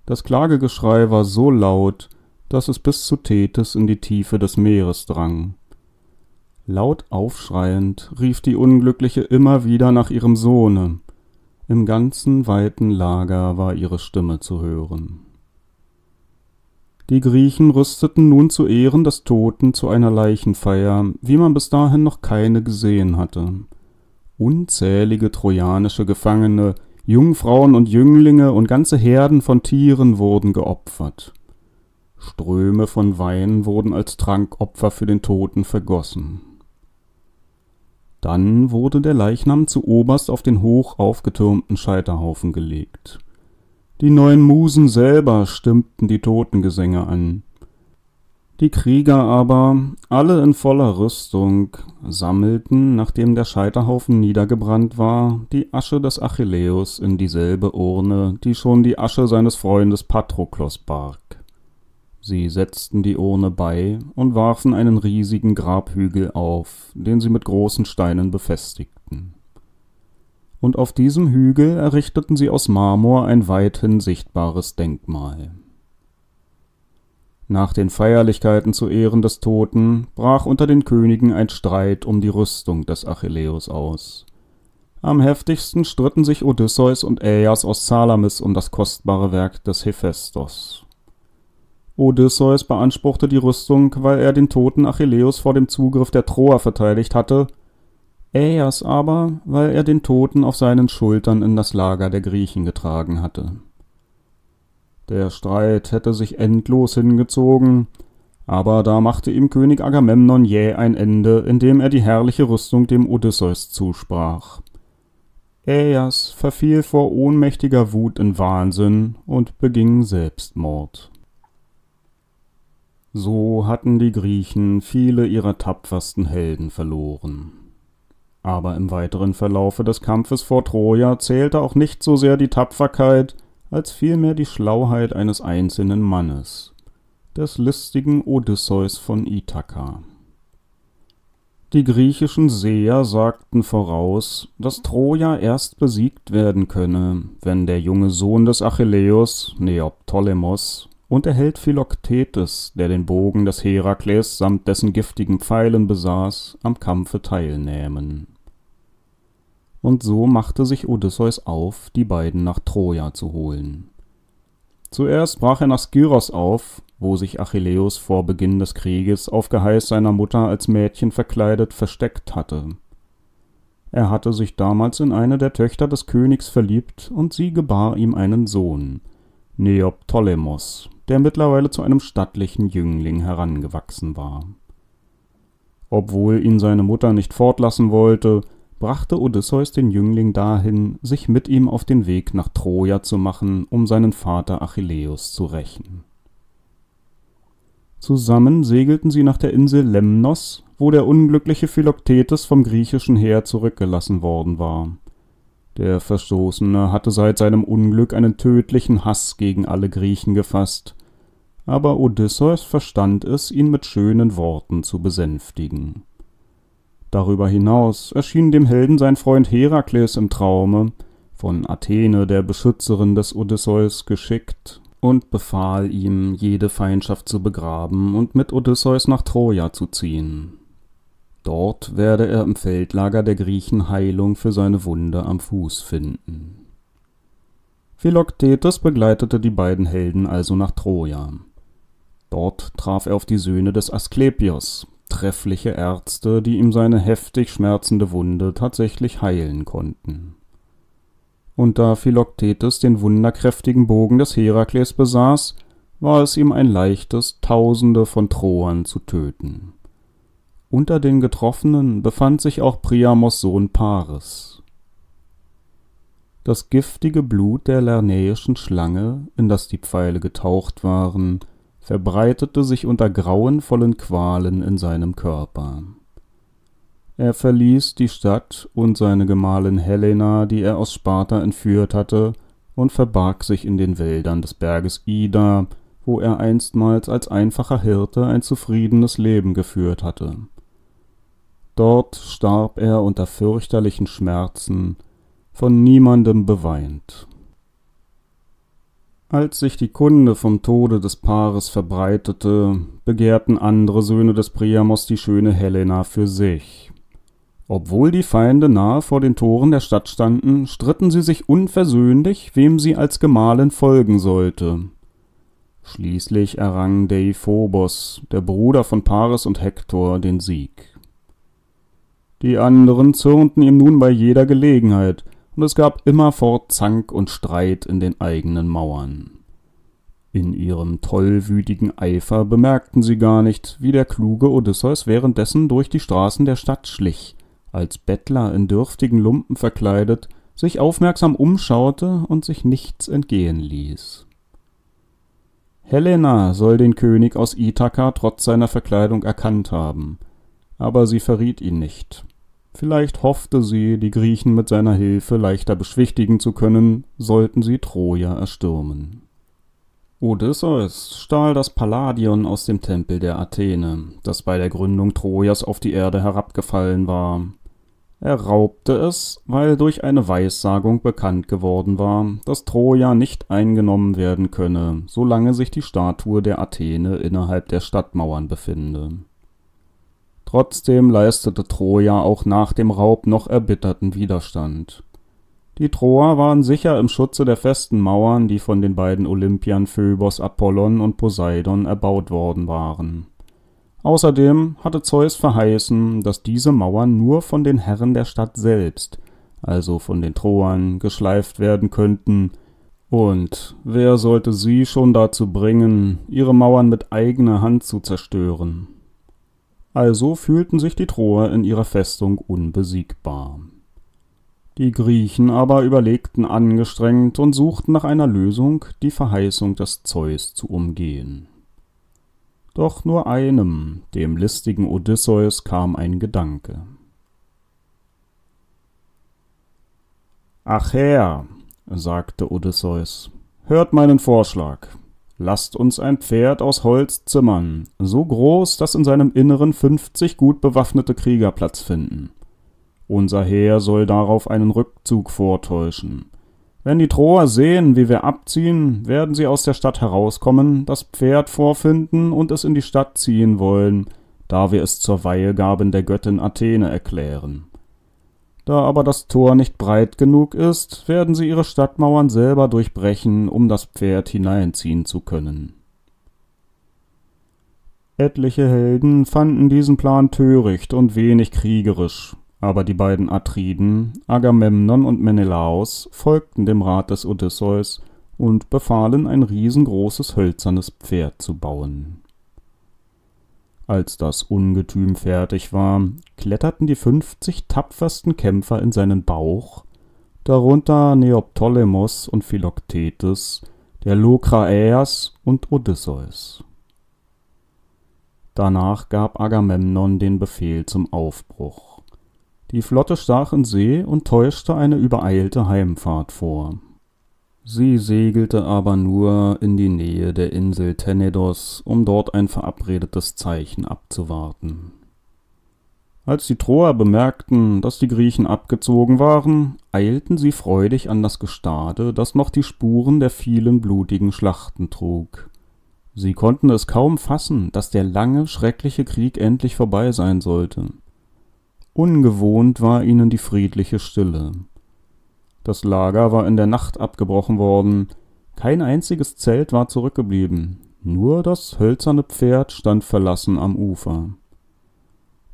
Das Klagegeschrei war so laut, dass es bis zu Thetys in die Tiefe des Meeres drang. Laut aufschreiend rief die Unglückliche immer wieder nach ihrem Sohne. Im ganzen weiten Lager war ihre Stimme zu hören. Die Griechen rüsteten nun zu Ehren des Toten zu einer Leichenfeier, wie man bis dahin noch keine gesehen hatte. Unzählige trojanische Gefangene, Jungfrauen und Jünglinge und ganze Herden von Tieren wurden geopfert. Ströme von Wein wurden als Trankopfer für den Toten vergossen. Dann wurde der Leichnam zu oberst auf den hoch aufgetürmten Scheiterhaufen gelegt. Die neuen Musen selber stimmten die Totengesänge an. Die Krieger aber, alle in voller Rüstung, sammelten, nachdem der Scheiterhaufen niedergebrannt war, die Asche des Achilleus in dieselbe Urne, die schon die Asche seines Freundes Patroklos barg. Sie setzten die Urne bei und warfen einen riesigen Grabhügel auf, den sie mit großen Steinen befestigten und auf diesem Hügel errichteten sie aus Marmor ein weithin sichtbares Denkmal. Nach den Feierlichkeiten zu Ehren des Toten brach unter den Königen ein Streit um die Rüstung des Achilleus aus. Am heftigsten stritten sich Odysseus und Aias aus Salamis um das kostbare Werk des Hephaistos. Odysseus beanspruchte die Rüstung, weil er den toten Achilleus vor dem Zugriff der Troer verteidigt hatte, Aias aber, weil er den Toten auf seinen Schultern in das Lager der Griechen getragen hatte. Der Streit hätte sich endlos hingezogen, aber da machte ihm König Agamemnon jäh ein Ende, indem er die herrliche Rüstung dem Odysseus zusprach. Aias verfiel vor ohnmächtiger Wut in Wahnsinn und beging Selbstmord. So hatten die Griechen viele ihrer tapfersten Helden verloren. Aber im weiteren Verlaufe des Kampfes vor Troja zählte auch nicht so sehr die Tapferkeit, als vielmehr die Schlauheit eines einzelnen Mannes, des listigen Odysseus von Ithaka. Die griechischen Seher sagten voraus, dass Troja erst besiegt werden könne, wenn der junge Sohn des Achilleus, Neoptolemos, und der Held Philoktetes, der den Bogen des Herakles samt dessen giftigen Pfeilen besaß, am Kampfe teilnähmen. Und so machte sich Odysseus auf, die beiden nach Troja zu holen. Zuerst brach er nach Skyros auf, wo sich Achilleus vor Beginn des Krieges auf Geheiß seiner Mutter als Mädchen verkleidet versteckt hatte. Er hatte sich damals in eine der Töchter des Königs verliebt und sie gebar ihm einen Sohn, Neoptolemos, der mittlerweile zu einem stattlichen Jüngling herangewachsen war. Obwohl ihn seine Mutter nicht fortlassen wollte, brachte Odysseus den Jüngling dahin, sich mit ihm auf den Weg nach Troja zu machen, um seinen Vater Achilleus zu rächen. Zusammen segelten sie nach der Insel Lemnos, wo der unglückliche Philoktetes vom griechischen Heer zurückgelassen worden war. Der Verstoßene hatte seit seinem Unglück einen tödlichen Hass gegen alle Griechen gefasst, aber Odysseus verstand es, ihn mit schönen Worten zu besänftigen. Darüber hinaus erschien dem Helden sein Freund Herakles im Traume, von Athene, der Beschützerin des Odysseus, geschickt und befahl ihm, jede Feindschaft zu begraben und mit Odysseus nach Troja zu ziehen. Dort werde er im Feldlager der Griechen Heilung für seine Wunde am Fuß finden. Philoktetes begleitete die beiden Helden also nach Troja. Dort traf er auf die Söhne des Asklepios, treffliche Ärzte, die ihm seine heftig schmerzende Wunde tatsächlich heilen konnten. Und da Philoktetes den wunderkräftigen Bogen des Herakles besaß, war es ihm ein leichtes, Tausende von Troern zu töten. Unter den Getroffenen befand sich auch Priamos Sohn Paris. Das giftige Blut der lernäischen Schlange, in das die Pfeile getaucht waren, verbreitete sich unter grauenvollen Qualen in seinem Körper. Er verließ die Stadt und seine Gemahlin Helena, die er aus Sparta entführt hatte, und verbarg sich in den Wäldern des Berges Ida, wo er einstmals als einfacher Hirte ein zufriedenes Leben geführt hatte. Dort starb er unter fürchterlichen Schmerzen, von niemandem beweint. Als sich die Kunde vom Tode des Paares verbreitete, begehrten andere Söhne des Priamos die schöne Helena für sich. Obwohl die Feinde nahe vor den Toren der Stadt standen, stritten sie sich unversöhnlich, wem sie als Gemahlin folgen sollte. Schließlich errang Deiphobos, der Bruder von Paris und Hektor, den Sieg. Die anderen zürnten ihm nun bei jeder Gelegenheit, und es gab immerfort Zank und Streit in den eigenen Mauern. In ihrem tollwütigen Eifer bemerkten sie gar nicht, wie der kluge Odysseus währenddessen durch die Straßen der Stadt schlich, als Bettler in dürftigen Lumpen verkleidet, sich aufmerksam umschaute und sich nichts entgehen ließ. Helena soll den König aus Ithaka trotz seiner Verkleidung erkannt haben, aber sie verriet ihn nicht. Vielleicht hoffte sie, die Griechen mit seiner Hilfe leichter beschwichtigen zu können, sollten sie Troja erstürmen. Odysseus stahl das Palladion aus dem Tempel der Athene, das bei der Gründung Trojas auf die Erde herabgefallen war. Er raubte es, weil durch eine Weissagung bekannt geworden war, dass Troja nicht eingenommen werden könne, solange sich die Statue der Athene innerhalb der Stadtmauern befinde. Trotzdem leistete Troja auch nach dem Raub noch erbitterten Widerstand. Die Troer waren sicher im Schutze der festen Mauern, die von den beiden Olympiern Phöbos Apollon und Poseidon erbaut worden waren. Außerdem hatte Zeus verheißen, dass diese Mauern nur von den Herren der Stadt selbst, also von den Troern, geschleift werden könnten, und wer sollte sie schon dazu bringen, ihre Mauern mit eigener Hand zu zerstören? Also fühlten sich die Troer in ihrer Festung unbesiegbar. Die Griechen aber überlegten angestrengt und suchten nach einer Lösung, die Verheißung des Zeus zu umgehen. Doch nur einem, dem listigen Odysseus, kam ein Gedanke. Ach Herr, sagte Odysseus, hört meinen Vorschlag. Lasst uns ein Pferd aus Holz zimmern, so groß, dass in seinem Inneren fünfzig gut bewaffnete Krieger Platz finden. Unser Heer soll darauf einen Rückzug vortäuschen. Wenn die Troer sehen, wie wir abziehen, werden sie aus der Stadt herauskommen, das Pferd vorfinden und es in die Stadt ziehen wollen, da wir es zur Weihegaben der Göttin Athene erklären. Da aber das Tor nicht breit genug ist, werden sie ihre Stadtmauern selber durchbrechen, um das Pferd hineinziehen zu können. Etliche Helden fanden diesen Plan töricht und wenig kriegerisch, aber die beiden Atriden, Agamemnon und Menelaos, folgten dem Rat des Odysseus und befahlen, ein riesengroßes hölzernes Pferd zu bauen. Als das Ungetüm fertig war, kletterten die fünfzig tapfersten Kämpfer in seinen Bauch, darunter Neoptolemos und Philoktetes, der Lokraäas und Odysseus. Danach gab Agamemnon den Befehl zum Aufbruch. Die Flotte stach in See und täuschte eine übereilte Heimfahrt vor Sie segelte aber nur in die Nähe der Insel Tenedos, um dort ein verabredetes Zeichen abzuwarten. Als die Troer bemerkten, dass die Griechen abgezogen waren, eilten sie freudig an das Gestade, das noch die Spuren der vielen blutigen Schlachten trug. Sie konnten es kaum fassen, dass der lange, schreckliche Krieg endlich vorbei sein sollte. Ungewohnt war ihnen die friedliche Stille. Das Lager war in der Nacht abgebrochen worden, kein einziges Zelt war zurückgeblieben, nur das hölzerne Pferd stand verlassen am Ufer.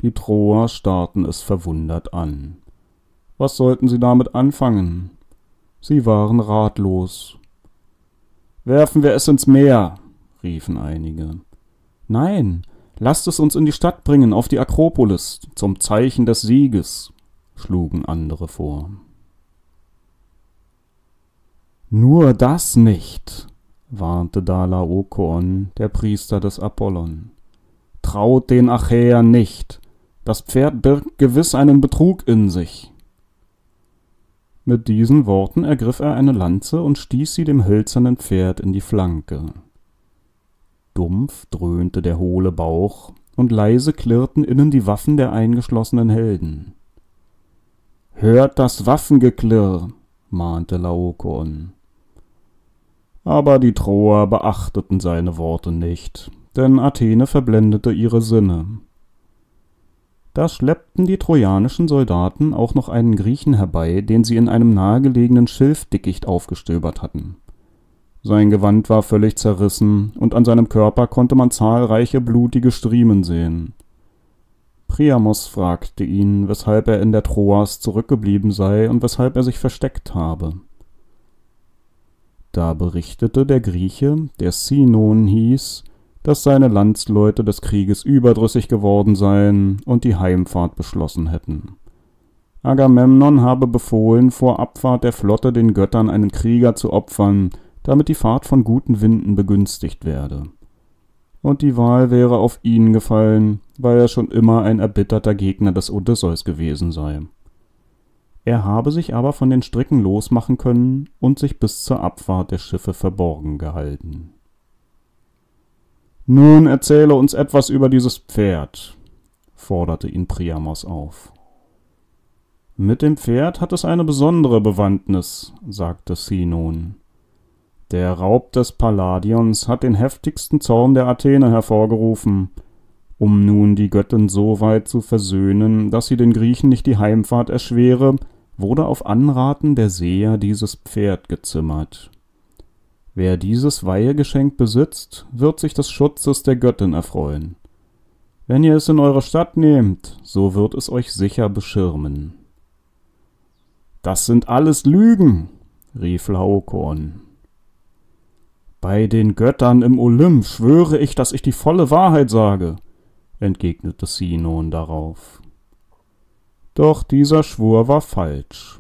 Die Troer starrten es verwundert an. Was sollten sie damit anfangen? Sie waren ratlos. Werfen wir es ins Meer, riefen einige. Nein, lasst es uns in die Stadt bringen, auf die Akropolis, zum Zeichen des Sieges, schlugen andere vor. Nur das nicht, warnte Dalaokoon, der Priester des Apollon. Traut den Achäern nicht, das Pferd birgt gewiss einen Betrug in sich. Mit diesen Worten ergriff er eine Lanze und stieß sie dem hölzernen Pferd in die Flanke. Dumpf dröhnte der hohle Bauch, und leise klirrten innen die Waffen der eingeschlossenen Helden. Hört das Waffengeklirr, mahnte Laokoon. Aber die Troer beachteten seine Worte nicht, denn Athene verblendete ihre Sinne. Da schleppten die trojanischen Soldaten auch noch einen Griechen herbei, den sie in einem nahegelegenen Schilfdickicht aufgestöbert hatten. Sein Gewand war völlig zerrissen, und an seinem Körper konnte man zahlreiche blutige Striemen sehen. Priamos fragte ihn, weshalb er in der Troas zurückgeblieben sei und weshalb er sich versteckt habe. Da berichtete der Grieche, der Sinon hieß, dass seine Landsleute des Krieges überdrüssig geworden seien und die Heimfahrt beschlossen hätten. Agamemnon habe befohlen, vor Abfahrt der Flotte den Göttern einen Krieger zu opfern, damit die Fahrt von guten Winden begünstigt werde. Und die Wahl wäre auf ihn gefallen, weil er schon immer ein erbitterter Gegner des Odysseus gewesen sei. Er habe sich aber von den Stricken losmachen können und sich bis zur Abfahrt der Schiffe verborgen gehalten. Nun erzähle uns etwas über dieses Pferd, forderte ihn Priamos auf. Mit dem Pferd hat es eine besondere Bewandtnis, sagte Sinon. Der Raub des Palladions hat den heftigsten Zorn der Athene hervorgerufen. Um nun die Göttin so weit zu versöhnen, dass sie den Griechen nicht die Heimfahrt erschwere, wurde auf Anraten der Seher dieses Pferd gezimmert. Wer dieses Weihegeschenk besitzt, wird sich des Schutzes der Göttin erfreuen. Wenn ihr es in eure Stadt nehmt, so wird es euch sicher beschirmen. Das sind alles Lügen, rief Laokoon. Bei den Göttern im Olymp schwöre ich, dass ich die volle Wahrheit sage, entgegnete Sinon darauf. Doch dieser Schwur war falsch.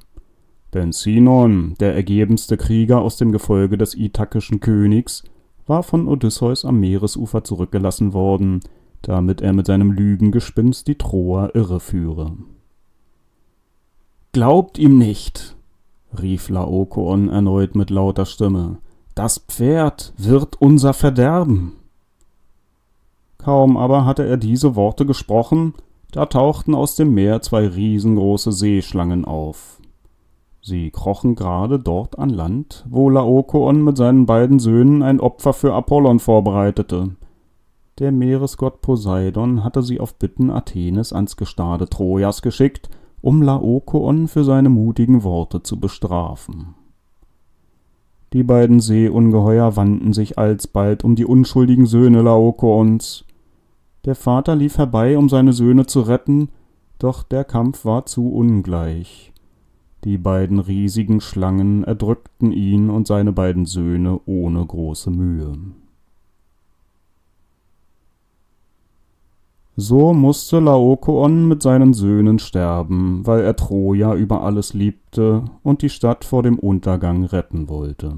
Denn Sinon, der ergebenste Krieger aus dem Gefolge des ithakischen Königs, war von Odysseus am Meeresufer zurückgelassen worden, damit er mit seinem Lügengespinst die Troer irreführe. Glaubt ihm nicht, rief Laokoon erneut mit lauter Stimme, das Pferd wird unser Verderben. Kaum aber hatte er diese Worte gesprochen, da tauchten aus dem Meer zwei riesengroße Seeschlangen auf. Sie krochen gerade dort an Land, wo Laokoon mit seinen beiden Söhnen ein Opfer für Apollon vorbereitete. Der Meeresgott Poseidon hatte sie auf Bitten Athenes ans Gestade Trojas geschickt, um Laokoon für seine mutigen Worte zu bestrafen. Die beiden Seeungeheuer wandten sich alsbald um die unschuldigen Söhne Laokoons. Der Vater lief herbei, um seine Söhne zu retten, doch der Kampf war zu ungleich. Die beiden riesigen Schlangen erdrückten ihn und seine beiden Söhne ohne große Mühe. So musste Laokoon mit seinen Söhnen sterben, weil er Troja über alles liebte und die Stadt vor dem Untergang retten wollte.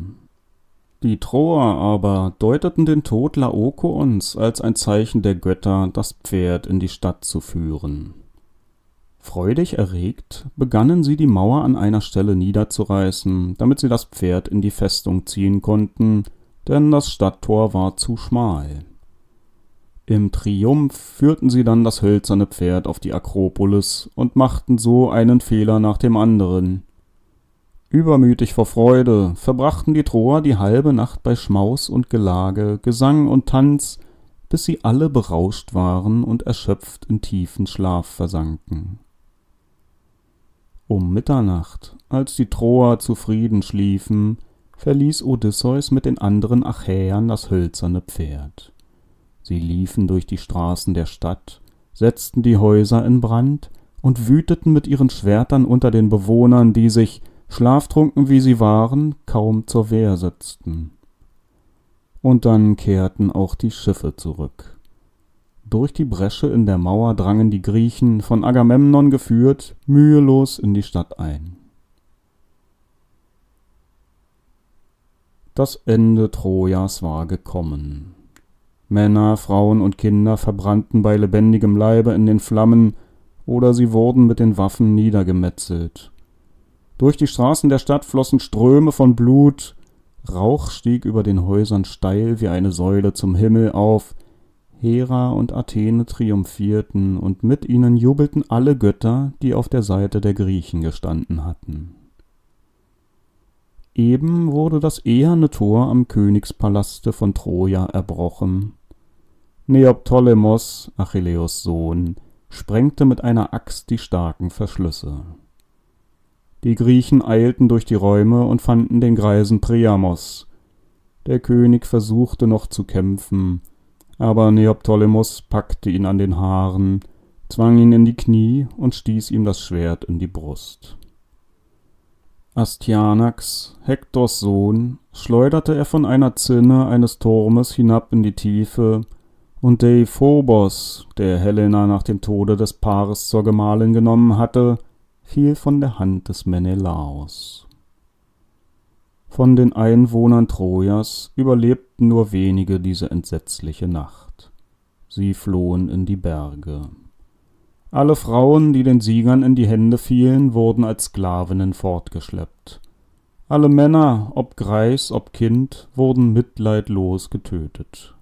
Die Troer aber deuteten den Tod Laokoons als ein Zeichen der Götter, das Pferd in die Stadt zu führen. Freudig erregt begannen sie die Mauer an einer Stelle niederzureißen, damit sie das Pferd in die Festung ziehen konnten, denn das Stadttor war zu schmal. Im Triumph führten sie dann das hölzerne Pferd auf die Akropolis und machten so einen Fehler nach dem anderen. Übermütig vor Freude verbrachten die Troer die halbe Nacht bei Schmaus und Gelage, Gesang und Tanz, bis sie alle berauscht waren und erschöpft in tiefen Schlaf versanken. Um Mitternacht, als die Troer zufrieden schliefen, verließ Odysseus mit den anderen Achäern das hölzerne Pferd. Sie liefen durch die Straßen der Stadt, setzten die Häuser in Brand und wüteten mit ihren Schwertern unter den Bewohnern, die sich schlaftrunken wie sie waren, kaum zur Wehr setzten. Und dann kehrten auch die Schiffe zurück. Durch die Bresche in der Mauer drangen die Griechen, von Agamemnon geführt, mühelos in die Stadt ein. Das Ende Trojas war gekommen. Männer, Frauen und Kinder verbrannten bei lebendigem Leibe in den Flammen, oder sie wurden mit den Waffen niedergemetzelt. Durch die Straßen der Stadt flossen Ströme von Blut, Rauch stieg über den Häusern steil wie eine Säule zum Himmel auf, Hera und Athene triumphierten, und mit ihnen jubelten alle Götter, die auf der Seite der Griechen gestanden hatten. Eben wurde das eherne Tor am Königspalaste von Troja erbrochen. Neoptolemos, Achilleus Sohn, sprengte mit einer Axt die starken Verschlüsse. Die Griechen eilten durch die Räume und fanden den greisen Priamos. Der König versuchte noch zu kämpfen, aber Neoptolemos packte ihn an den Haaren, zwang ihn in die Knie und stieß ihm das Schwert in die Brust. Astyanax, Hektors Sohn, schleuderte er von einer Zinne eines Turmes hinab in die Tiefe, und Deiphobos, der Helena nach dem Tode des Paares zur Gemahlin genommen hatte, fiel von der Hand des Menelaos. Von den Einwohnern Trojas überlebten nur wenige diese entsetzliche Nacht. Sie flohen in die Berge. Alle Frauen, die den Siegern in die Hände fielen, wurden als Sklavinnen fortgeschleppt. Alle Männer, ob Greis, ob Kind, wurden mitleidlos getötet.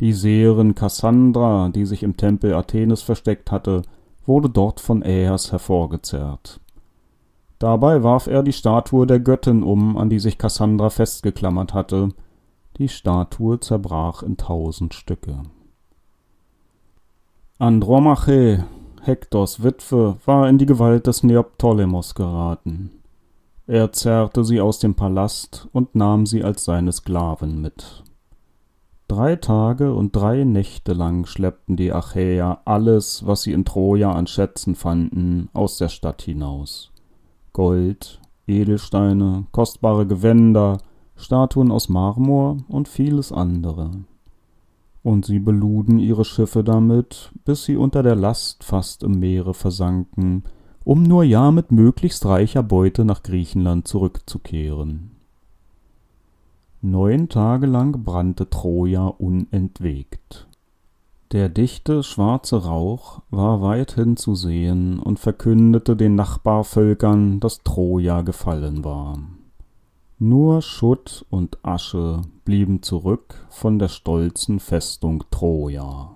Die Seherin Kassandra, die sich im Tempel Athenes versteckt hatte, wurde dort von Äas hervorgezerrt. Dabei warf er die Statue der Göttin um, an die sich Kassandra festgeklammert hatte. Die Statue zerbrach in tausend Stücke. Andromache, Hektors Witwe, war in die Gewalt des Neoptolemos geraten. Er zerrte sie aus dem Palast und nahm sie als seine Sklaven mit. Drei Tage und drei Nächte lang schleppten die Achäer alles, was sie in Troja an Schätzen fanden, aus der Stadt hinaus. Gold, Edelsteine, kostbare Gewänder, Statuen aus Marmor und vieles andere und sie beluden ihre Schiffe damit, bis sie unter der Last fast im Meere versanken, um nur ja mit möglichst reicher Beute nach Griechenland zurückzukehren. Neun Tage lang brannte Troja unentwegt. Der dichte, schwarze Rauch war weithin zu sehen und verkündete den Nachbarvölkern, dass Troja gefallen war. Nur Schutt und Asche blieben zurück von der stolzen Festung Troja